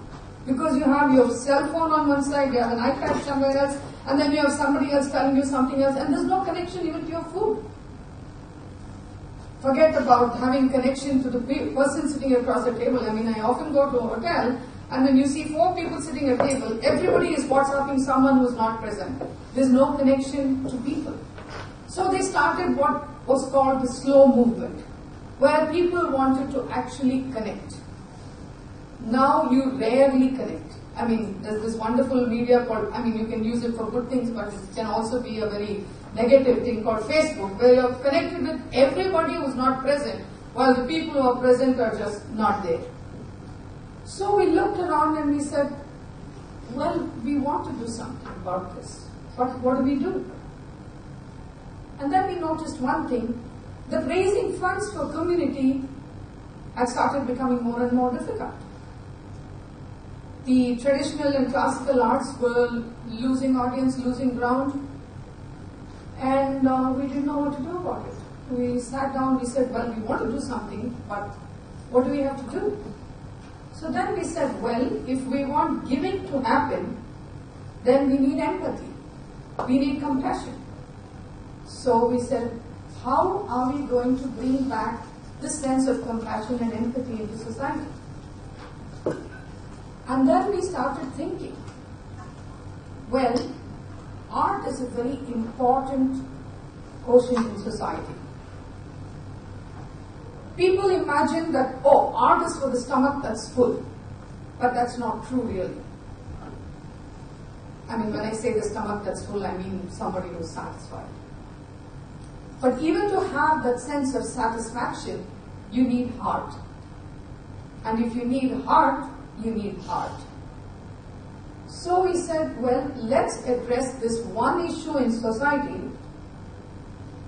because you have your cell phone on one side, you have an iPad somewhere else, and then you have somebody else telling you something else, and there's no connection even to your food. Forget about having connection to the person sitting across the table. I mean, I often go to a hotel, and when you see four people sitting at a table, everybody is WhatsApping someone who's not present. There's no connection to people. So they started what was called the slow movement, where people wanted to actually connect. Now you rarely connect. I mean, there's this wonderful media called, I mean, you can use it for good things, but it can also be a very negative thing called Facebook, where you're connected with everybody who's not present, while the people who are present are just not there. So we looked around and we said, well, we want to do something about this, but what do we do? And then we noticed one thing, that raising funds for community had started becoming more and more difficult the traditional and classical arts were losing audience, losing ground, and uh, we didn't know what to do about it. We sat down, we said, well, we want to do something, but what do we have to do? So then we said, well, if we want giving to happen, then we need empathy. We need compassion. So we said, how are we going to bring back this sense of compassion and empathy into society? And then we started thinking, well, art is a very important quotient in society. People imagine that, oh, art is for the stomach that's full. But that's not true, really. I mean, when I say the stomach that's full, I mean somebody who's satisfied. But even to have that sense of satisfaction, you need heart. And if you need heart, you need art. So we said, well, let's address this one issue in society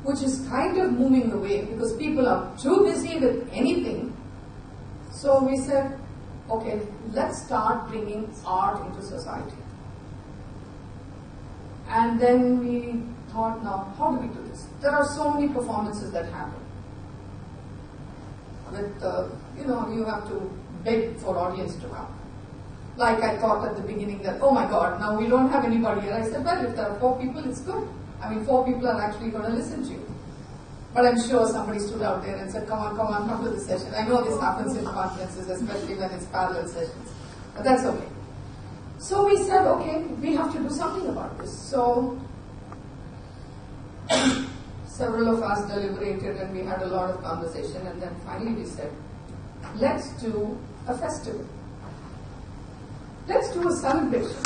which is kind of moving away because people are too busy with anything. So we said, okay, let's start bringing art into society. And then we thought, now, how do we do this? There are so many performances that happen. With, uh, you know, you have to beg for audience to come. Like I thought at the beginning that, oh my god, now we don't have anybody here. I said, well, if there are four people, it's good. I mean, four people are actually going to listen to you. But I'm sure somebody stood out there and said, come on, come on, come to the session. I know this happens in conferences, especially when it's parallel sessions. But that's okay. So we said, okay, we have to do something about this. So several of us deliberated and we had a lot of conversation and then finally we said, let's do a festival. Let's do a celebration.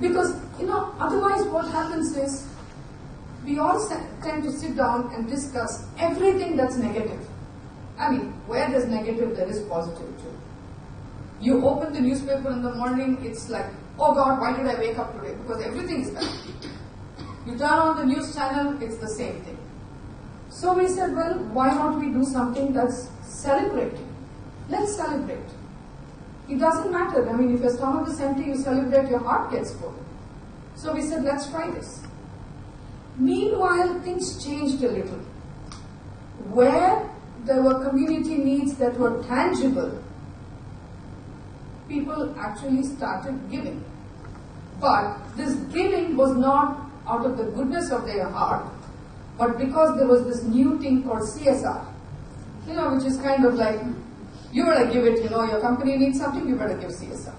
Because, you know, otherwise what happens is we all tend to sit down and discuss everything that's negative. I mean, where there's negative, there is positive too. You open the newspaper in the morning, it's like, oh God, why did I wake up today? Because everything is bad. You turn on the news channel, it's the same thing. So we said, well, why not we do something that's celebrating? Let's celebrate. It doesn't matter. I mean, if your stomach is empty, you celebrate, your heart gets full. So we said, let's try this. Meanwhile, things changed a little. Where there were community needs that were tangible, people actually started giving. But this giving was not out of the goodness of their heart, but because there was this new thing called CSR, you know, which is kind of like, you better give it, you know, your company needs something, you better give CSR.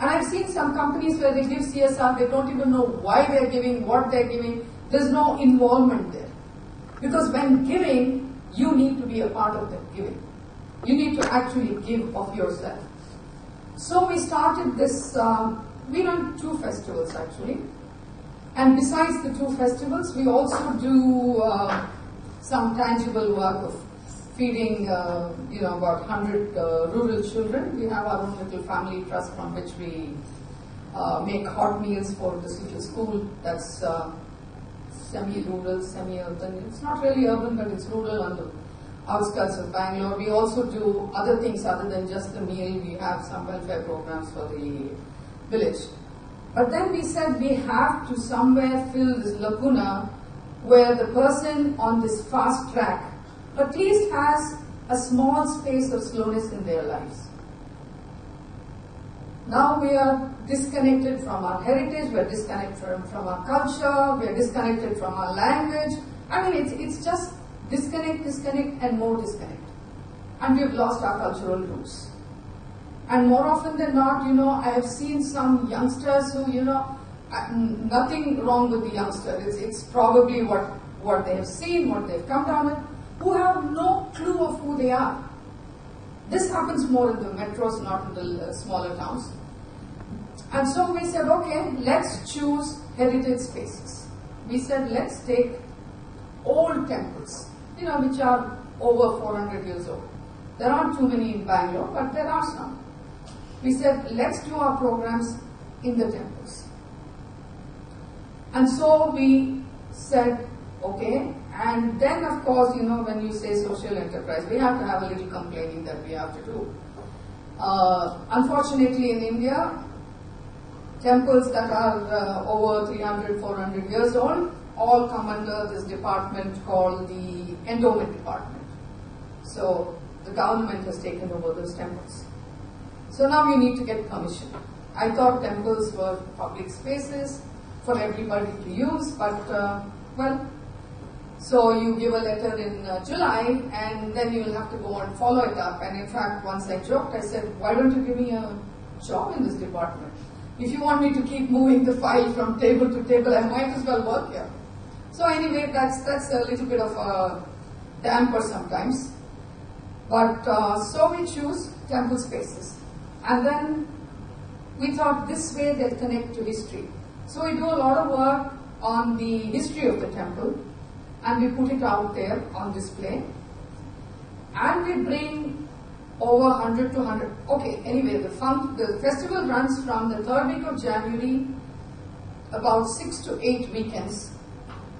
And I've seen some companies where they give CSR, they don't even know why they're giving, what they're giving, there's no involvement there. Because when giving, you need to be a part of that giving. You need to actually give of yourself. So we started this, um, we run two festivals actually. And besides the two festivals, we also do uh, some tangible work of feeding, uh, you know, about 100 uh, rural children. We have our own little family trust from which we uh, make hot meals for this little school that's uh, semi-rural, semi-urban. It's not really urban, but it's rural on the outskirts of Bangalore. We also do other things other than just the meal. We have some welfare programs for the village. But then we said we have to somewhere fill this lacuna where the person on this fast track at least has a small space of slowness in their lives. Now we are disconnected from our heritage, we are disconnected from, from our culture, we are disconnected from our language. I mean, it's, it's just disconnect, disconnect, and more disconnect. And we've lost our cultural roots. And more often than not, you know, I have seen some youngsters who, you know, uh, nothing wrong with the youngster. It's, it's probably what, what they have seen, what they've come down with, who have no clue of who they are. This happens more in the metros, not in the uh, smaller towns. And so we said, okay, let's choose heritage spaces. We said, let's take old temples, you know, which are over 400 years old. There aren't too many in Bangalore, but there are some. We said, let's do our programs in the temples. And so we said, okay, and then of course, you know, when you say social enterprise, we have to have a little complaining that we have to do. Uh, unfortunately, in India, temples that are uh, over 300, 400 years old all come under this department called the endowment department. So the government has taken over those temples. So now you need to get permission. I thought temples were public spaces for everybody to use, but uh, well, so you give a letter in uh, July and then you will have to go and follow it up. And in fact, once I joked, I said, why don't you give me a job in this department? If you want me to keep moving the file from table to table, I might as well work here. So anyway, that's, that's a little bit of a damper sometimes. But uh, so we choose temple spaces. And then we thought this way they'll connect to history. So we do a lot of work on the history of the temple and we put it out there on display. And we bring over 100 to 100. Okay, anyway, the, fun, the festival runs from the third week of January, about six to eight weekends.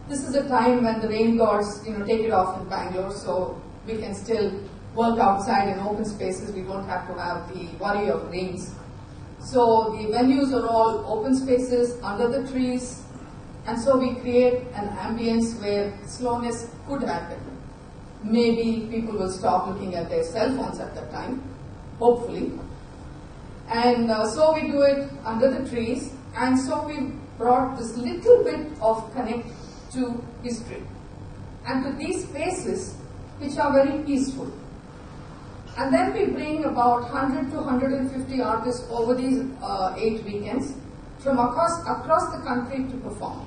This is a time when the rain gods, you know, take it off in Bangalore, so we can still work outside in open spaces. We don't have to have the worry of rains. So the venues are all open spaces under the trees, and so we create an ambience where slowness could happen. Maybe people will stop looking at their cell phones at that time, hopefully. And uh, so we do it under the trees, and so we brought this little bit of connect to history and to these spaces which are very peaceful. And then we bring about 100 to 150 artists over these uh, eight weekends from across, across the country to perform.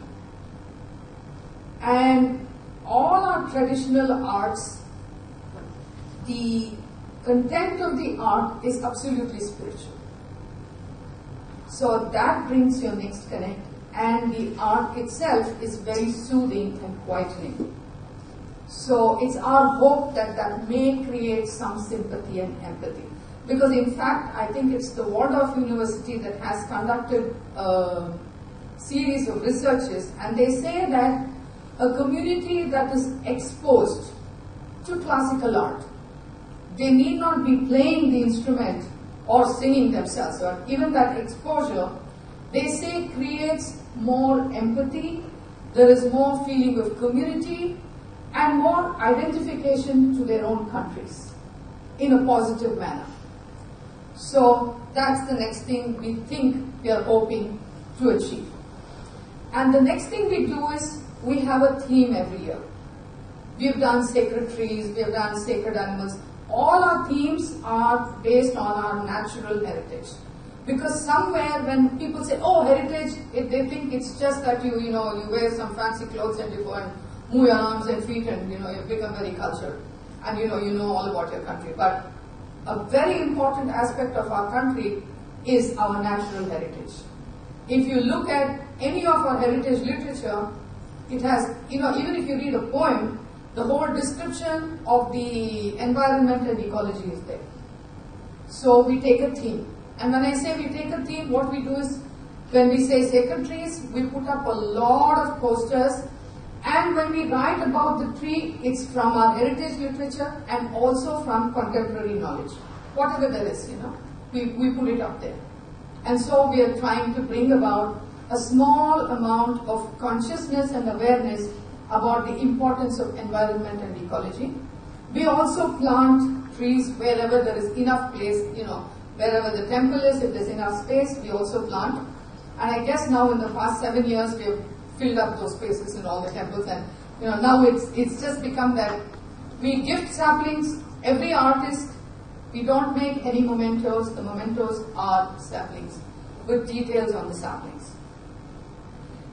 And all our traditional arts, the content of the art is absolutely spiritual. So that brings your next connect. And the art itself is very soothing and quietening. So it's our hope that that may create some sympathy and empathy. Because in fact, I think it's the Waldorf University that has conducted a series of researches, and they say that a community that is exposed to classical art, they need not be playing the instrument or singing themselves, or even that exposure they say creates more empathy, there is more feeling of community, and more identification to their own countries in a positive manner. So that's the next thing we think we are hoping to achieve. And the next thing we do is we have a theme every year. We have done sacred trees, we have done sacred animals. All our themes are based on our natural heritage. Because somewhere when people say, oh, heritage, it, they think it's just that you, you know, you wear some fancy clothes and you go and move your arms and feet and, you know, you become very cultured. And, you know, you know all about your country. But a very important aspect of our country is our natural heritage. If you look at any of our heritage literature, it has, you know, even if you read a poem, the whole description of the environment and ecology is there. So we take a theme. And when I say we take a theme, what we do is when we say sacred trees, we put up a lot of posters. And when we write about the tree, it's from our heritage literature and also from contemporary knowledge. Whatever there is, you know, we, we put it up there. And so we are trying to bring about a small amount of consciousness and awareness about the importance of environment and ecology. We also plant trees wherever there is enough place, you know, wherever the temple is, if there's enough space, we also plant. And I guess now in the past seven years, we have filled up those spaces in all the temples and, you know, now it's, it's just become that we gift saplings, every artist, we don't make any mementos, the mementos are saplings with details on the saplings.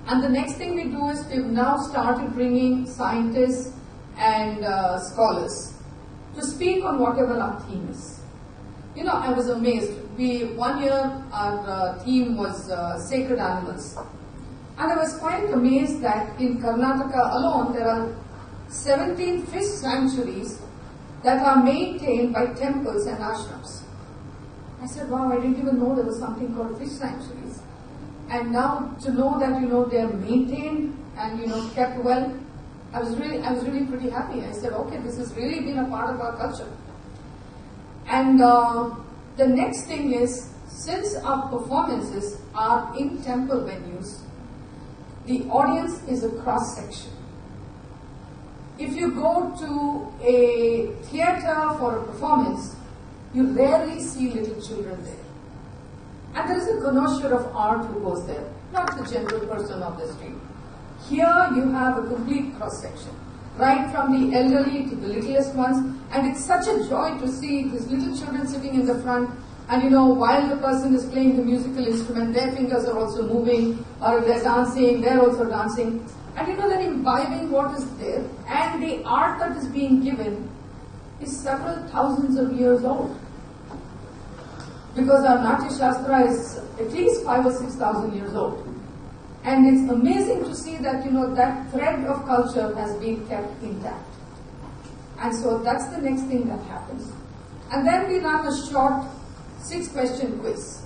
And the next thing we do is we've now started bringing scientists and uh, scholars to speak on whatever our theme is. You know, I was amazed. We one year our uh, theme was uh, sacred animals, and I was quite amazed that in Karnataka alone there are 17 fish sanctuaries that are maintained by temples and ashrams. I said, wow, I didn't even know there was something called fish sanctuaries. And now to know that, you know, they're maintained and, you know, kept well, I was really, I was really pretty happy. I said, okay, this has really been a part of our culture. And uh, the next thing is, since our performances are in temple venues, the audience is a cross section. If you go to a theater for a performance, you rarely see little children there. And there is a connoisseur of art who goes there, not the general person of the street. Here you have a complete cross section, right from the elderly to the littlest ones, and it's such a joy to see these little children sitting in the front. And you know, while the person is playing the musical instrument, their fingers are also moving, or they're dancing, they're also dancing. And you know, they're imbibing what is there, and the art that is being given is several thousands of years old because our Natya Shastra is at least five or six thousand years old. And it's amazing to see that, you know, that thread of culture has been kept intact. And so that's the next thing that happens. And then we run a short six question quiz.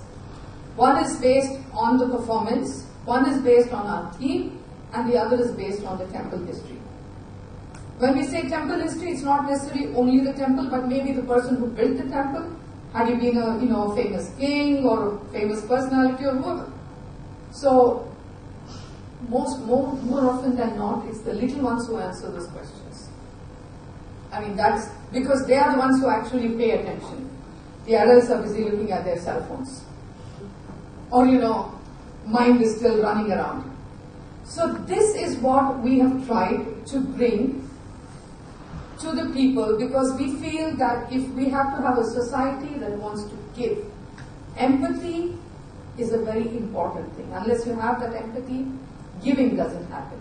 One is based on the performance, one is based on our theme, and the other is based on the temple history. When we say temple history, it's not necessarily only the temple, but maybe the person who built the temple, had you been a you know famous king or a famous personality or whoever. So most more, more often than not, it's the little ones who answer those questions. I mean that's because they are the ones who actually pay attention. The adults are busy looking at their cell phones. Or you know, mind is still running around. So this is what we have tried to bring to the people because we feel that if we have to have a society that wants to give, empathy is a very important thing. Unless you have that empathy, giving doesn't happen.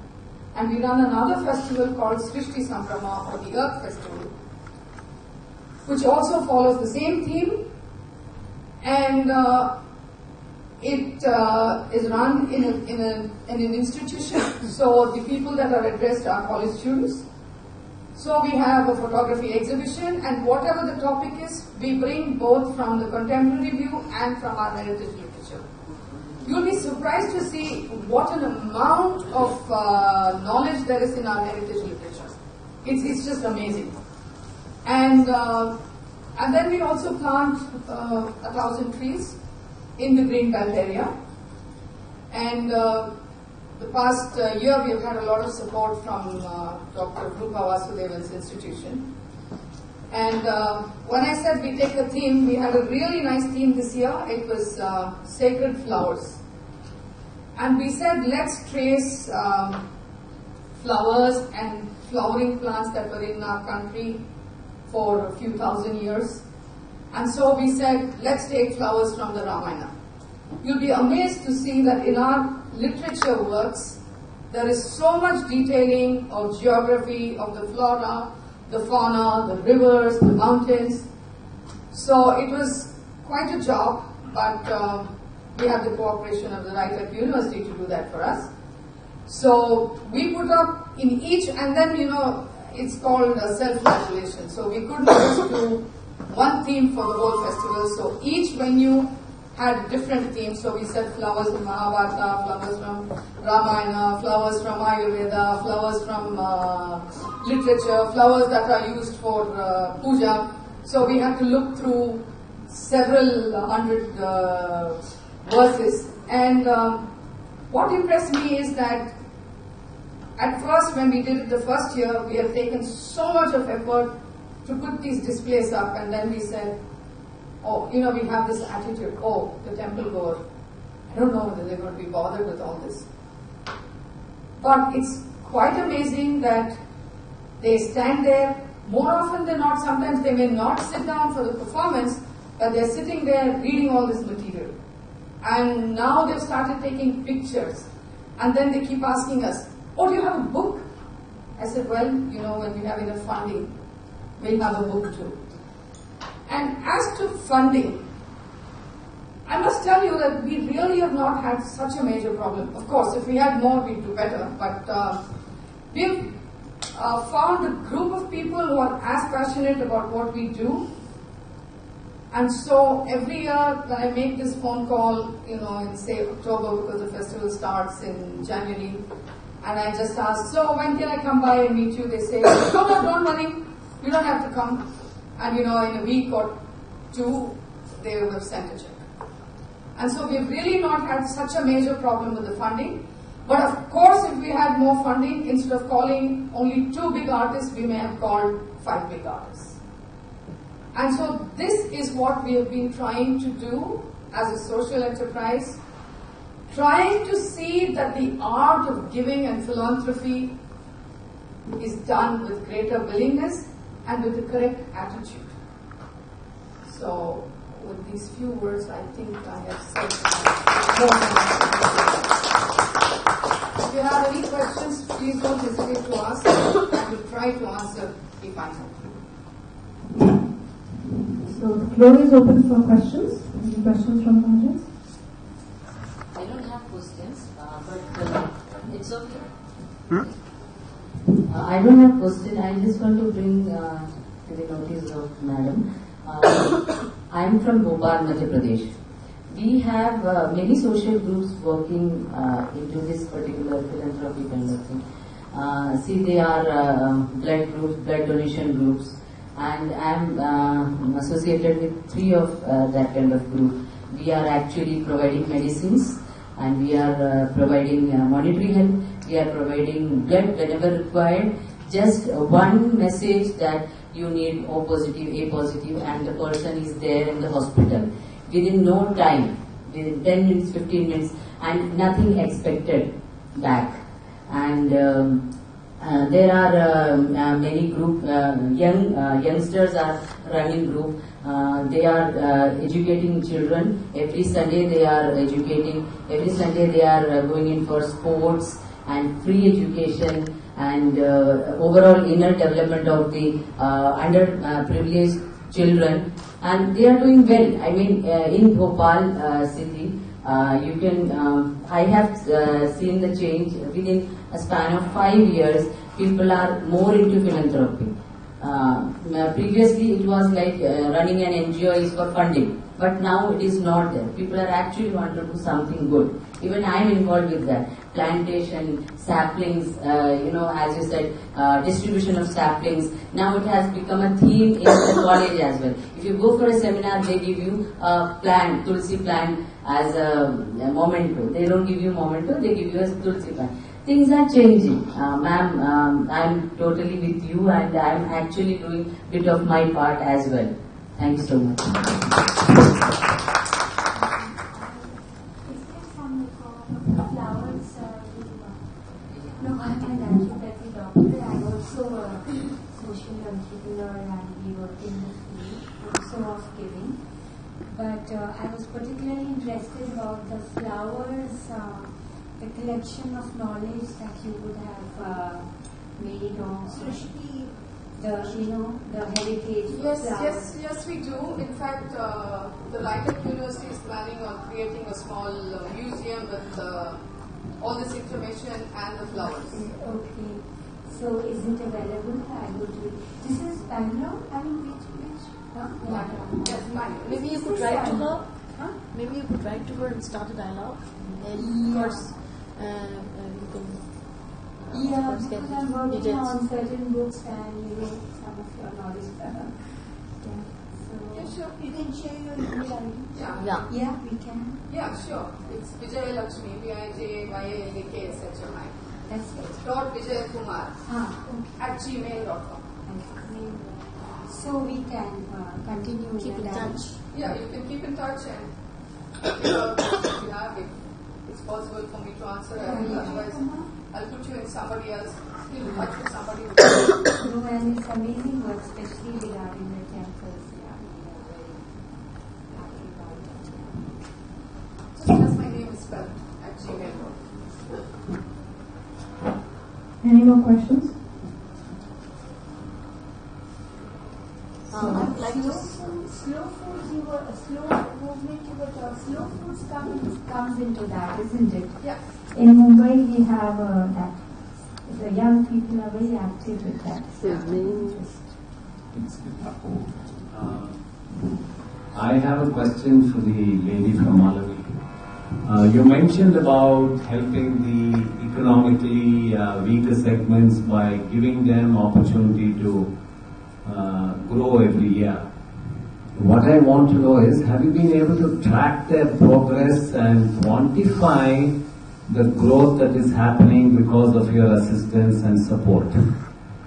And we run another festival called Srishti Sambrama or the Earth Festival, which also follows the same theme and uh, it uh, is run in, a, in, a, in an institution. So the people that are addressed are college students so we have a photography exhibition and whatever the topic is, we bring both from the contemporary view and from our heritage literature. You'll be surprised to see what an amount of uh, knowledge there is in our heritage literature. It's, it's just amazing. And, uh, and then we also plant uh, a thousand trees in the green belt area. And uh, the past uh, year, we've had a lot of support from uh, Dr. Rupa Vasudevan's institution. And uh, when I said we take a theme, we had a really nice theme this year. It was uh, sacred flowers. And we said, let's trace um, flowers and flowering plants that were in our country for a few thousand years. And so we said, let's take flowers from the Ramayana. You'll be amazed to see that in our literature works, there is so much detailing of geography, of the flora, the fauna, the rivers, the mountains. So it was quite a job, but um, we had the cooperation of the Right University to do that for us. So we put up in each, and then you know, it's called self-flagellation. So we couldn't just do one theme for the whole festival. So each venue had different themes. So we said flowers from Mahabharata, flowers from Ramayana, flowers from Ayurveda, flowers from uh, literature, flowers that are used for uh, puja. So we had to look through several hundred uh, verses. And um, what impressed me is that at first, when we did it the first year, we had taken so much of effort to put these displays up, and then we said, oh, you know, we have this attitude, oh, the temple goer, I don't know whether they're going to be bothered with all this. But it's quite amazing that they stand there. More often than not, sometimes they may not sit down for the performance, but they're sitting there reading all this material. And now they've started taking pictures. And then they keep asking us, Oh, do you have a book? I said, Well, you know, when we have enough funding, we'll have a book too. And as to funding, I must tell you that we really have not had such a major problem. Of course, if we had more, we'd do better. But uh, we've uh, found a group of people who are as passionate about what we do. And so every year when I make this phone call, you know, in say October because the festival starts in January, and I just ask, so when can I come by and meet you? They say, no, no, don't worry, you don't have to come. And you know, in a week or two, they will have sent a check. And so we've really not had such a major problem with the funding. But of course, if we had more funding, instead of calling only two big artists, we may have called five big artists. And so this is what we have been trying to do as a social enterprise, trying to see that the art of giving and philanthropy is done with greater willingness and with the correct attitude. So, with these few words, I think I have said more than I. If you have any questions, please don't hesitate to ask. I will try to answer if I know. So the floor is open for questions. Any questions from the audience? I don't have questions, uh, but uh, it's okay. Uh, I don't have question. I just want to bring uh, the notice of madam. Uh, I am from Bhopal, Madhya Pradesh. We have uh, many social groups working uh, into this particular philanthropy kind of thing. Uh, see, they are uh, blood groups, blood donation groups, and I am associated with three of that kind of group. We are actually providing medicines, and we are providing monetary help. We are providing blood whenever required. Just uh, one message that you need O positive, A positive, and the person is there in the hospital within no time, within 10 minutes, 15 minutes, and nothing expected back. And um, uh, there are um, uh, many group uh, young uh, youngsters are running group. Uh, they are uh, educating children every Sunday. They are educating every Sunday. They are uh, going in for sports and free education and uh, overall inner development of the uh, underprivileged children. And they are doing well. I mean, uh, in Bhopal uh, city, uh, you can. Um, I have uh, seen the change within a span of five years. People are more into philanthropy. Uh, previously, it was like uh, running an NGO is for funding, but now it is not there. People are actually want to do something good. Even I am involved with that. Plantation, saplings, uh, you know, as you said, uh, distribution of saplings. Now it has become a theme in the college as well. If you go for a seminar, they give you a plant, tulsi plant as a, a memento. They don't give you memento, they give you a tulsi plant. Things are changing. Uh, ma'am, um, I'm totally with you and I'm actually doing bit of my part as well. Thank you so much. Is there some uh, flowers? Uh, you, no, I'm an naturopathy doctor. I'm also a social entrepreneur and we work in the field also of giving. But uh, I was particularly interested about the flowers, uh, the collection of knowledge that you would have uh, made on the, you know, the heritage Yes, flowers. yes, yes, we do. In fact, uh, the Light University is planning on creating a small uh, museum with uh, all this information and the flowers. Okay. So is it available? I go to it. This is Bangalore? I mean, which, which? Huh? Yes, mine. Maybe you could is write to her. Huh? Maybe you could write to her and start a dialogue. And of course, uh, uh, you can uh, of Yeah, course get because I'm working details. on certain books and you know some of your knowledge. Yeah. So Yeah, sure. you can share your email ID. Yeah. Yeah. Yeah, we can. Yeah, sure. It's Vijayalakshmi, V-I-J-Y-A-L-K-S-H-M-I. That's it. Dot Vijay Kumar Ah, okay. at gmail.com. okay. So we can uh, continue Keep in touch. Yeah, you can keep in touch and if you have it. It's possible for me to answer. and Otherwise, I'll put you in somebody else. You'll in touch with somebody. who- No, and it's amazing work, especially regarding the temples. Yeah, we are very happy about it. Just as my name is spelled at gmail.com. Any more questions? Um, I'd like slow to food, slow food, you were a slow movement. You were talking. Slow foods comes comes into that, isn't it? Yeah. In Mumbai, we have uh, that. The young people are very active with that. His name Uh, I have a question for the lady from Malawi. Uh, you mentioned about helping the economically uh, weaker segments by giving them opportunity to uh, grow every year. What I want to know is, have you been able to track their progress and quantify the growth that is happening because of your assistance and support?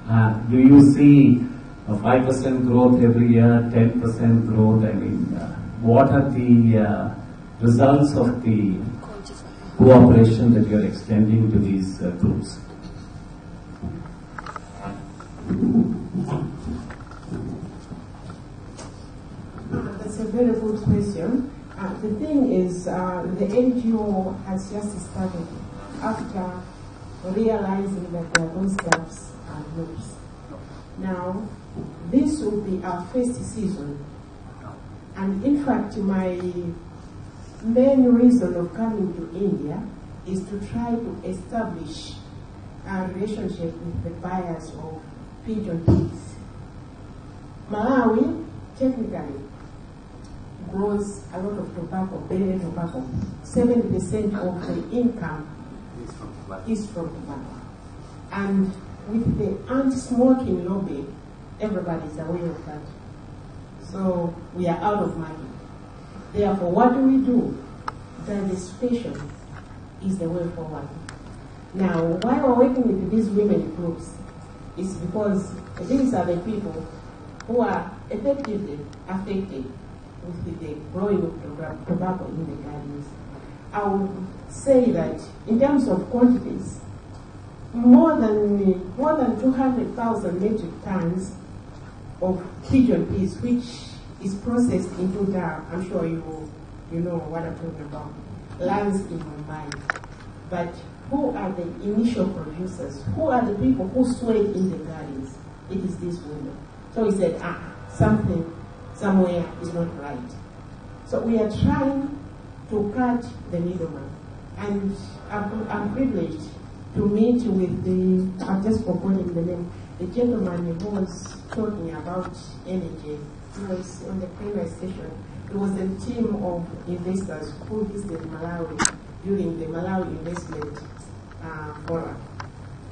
Uh, do you see a 5% growth every year, 10% growth? I mean, uh, what are the results of the cooperation that you're extending to these uh, groups? That's a very good question. Uh, the thing is, uh, the NGO has just started after realizing that there are those gaps and groups. Now, this will be our first season. And in fact, my main reason of coming to India is to try to establish a relationship with the buyers of pigeon peas. Malawi, technically, grows a lot of tobacco, burley tobacco. 70% of the income is from tobacco. And with the anti-smoking lobby, everybody is aware of that. So we are out of money. Therefore, what do we do? Diversification is the way forward. Now, why we're working with these women groups is because these are the people who are effectively affected with the growing of toba- tobacco in the gardens. I would say that in terms of quantities, more than more than 200,000 metric tons of pigeon peas, which is processed into dal. I'm sure you you know what I'm talking about. Lands in my mind. but who are the initial producers? Who are the people who sweat in the gardens? It is this women. So he said, ah, something somewhere is not right. So we are trying to cut the middleman. And I'm, privileged to meet with the, I've just forgotten the name, the gentleman who was talking about energy, was on the previous session. It was a team of investors who visited Malawi during the Malawi Investment uh, Forum.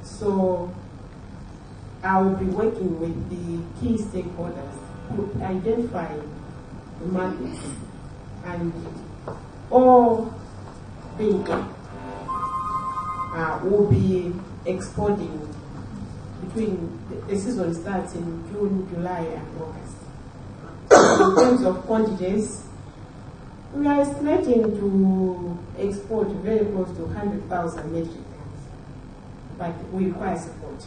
So I will be working with the key stakeholders to identify the markets and all being uh, will be exporting between the, the season starts in June, July, and August. In terms of quantities, we are estimating to export very close to 100,000 metric tons, but we require support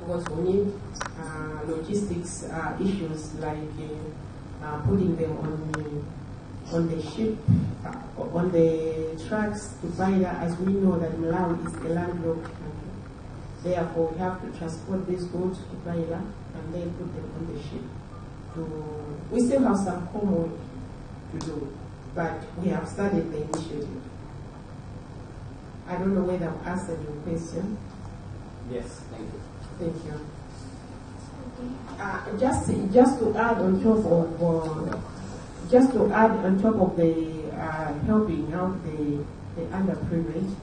because we need uh, logistics uh, issues like uh, uh, putting them on the, on the ship, uh, on the trucks to Beira, as we know that Malawi is a landlocked country. Therefore, we have to transport these goods to Beira and then put them on the ship. We still have some homework to do, but we have started the initiative. I don't know whether I've answered your question. Yes, thank you. Thank you. Uh, just, just to add on top of, uh, just to add on top of the uh, helping out the, the underprivileged,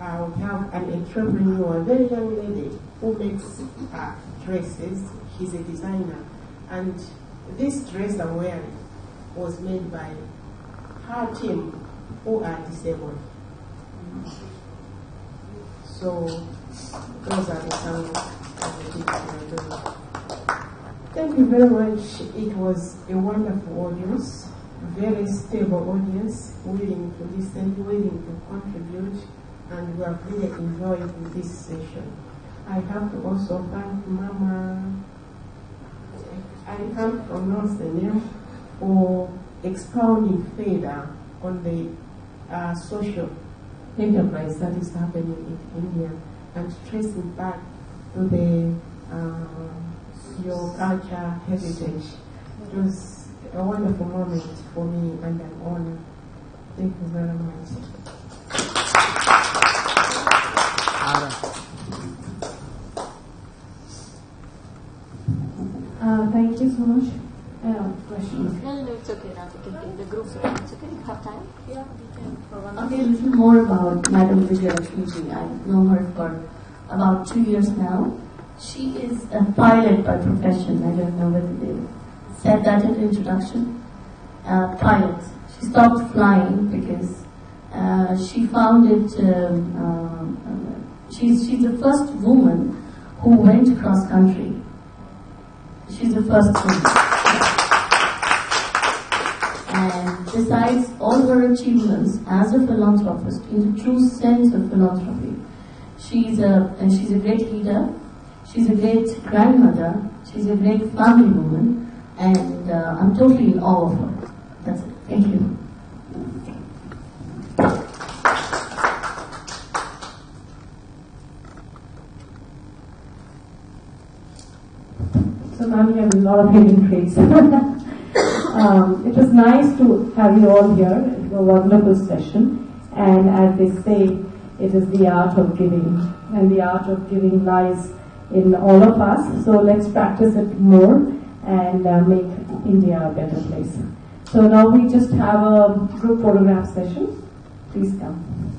uh, we have an entrepreneur, a very young lady who makes uh, dresses. She's a designer, and this dress I'm wearing was made by her team who are disabled. So those are the some of the. Thank you very much. It was a wonderful audience, very stable audience, willing to listen, willing to contribute, and we have really enjoyed this session. I have to also thank Mama, I pronounce the name, for expounding further on the uh, social enterprise that is happening in India and tracing back to the uh, your culture heritage. It was a wonderful moment for me and an honor. Thank you very much. Uh, thank you so much. Uh, questions? No, no, no, it's okay now. We can take the groups. It's okay. You have time. Yeah, we can. For one Okay, a little more about Madam Vijay Lakshmi. I've known her for about two years now. She is a pilot by profession. I don't know whether they said that in the introduction. Uh, pilot. She stopped flying because uh, she found it. Um, um, uh, she's she's the first woman who went cross country. She's the first woman. And besides all her achievements as a philanthropist, in the true sense of philanthropy, she's a and she's a great leader. She's a great grandmother. She's a great family woman, and uh, I'm totally in awe of her. That's it. Thank you. Have a lot of hidden traits. um, it was nice to have you all here. It was a wonderful session. And as they say, it is the art of giving. And the art of giving lies in all of us. So let's practice it more and uh, make India a better place. So now we just have a group photograph session. Please come.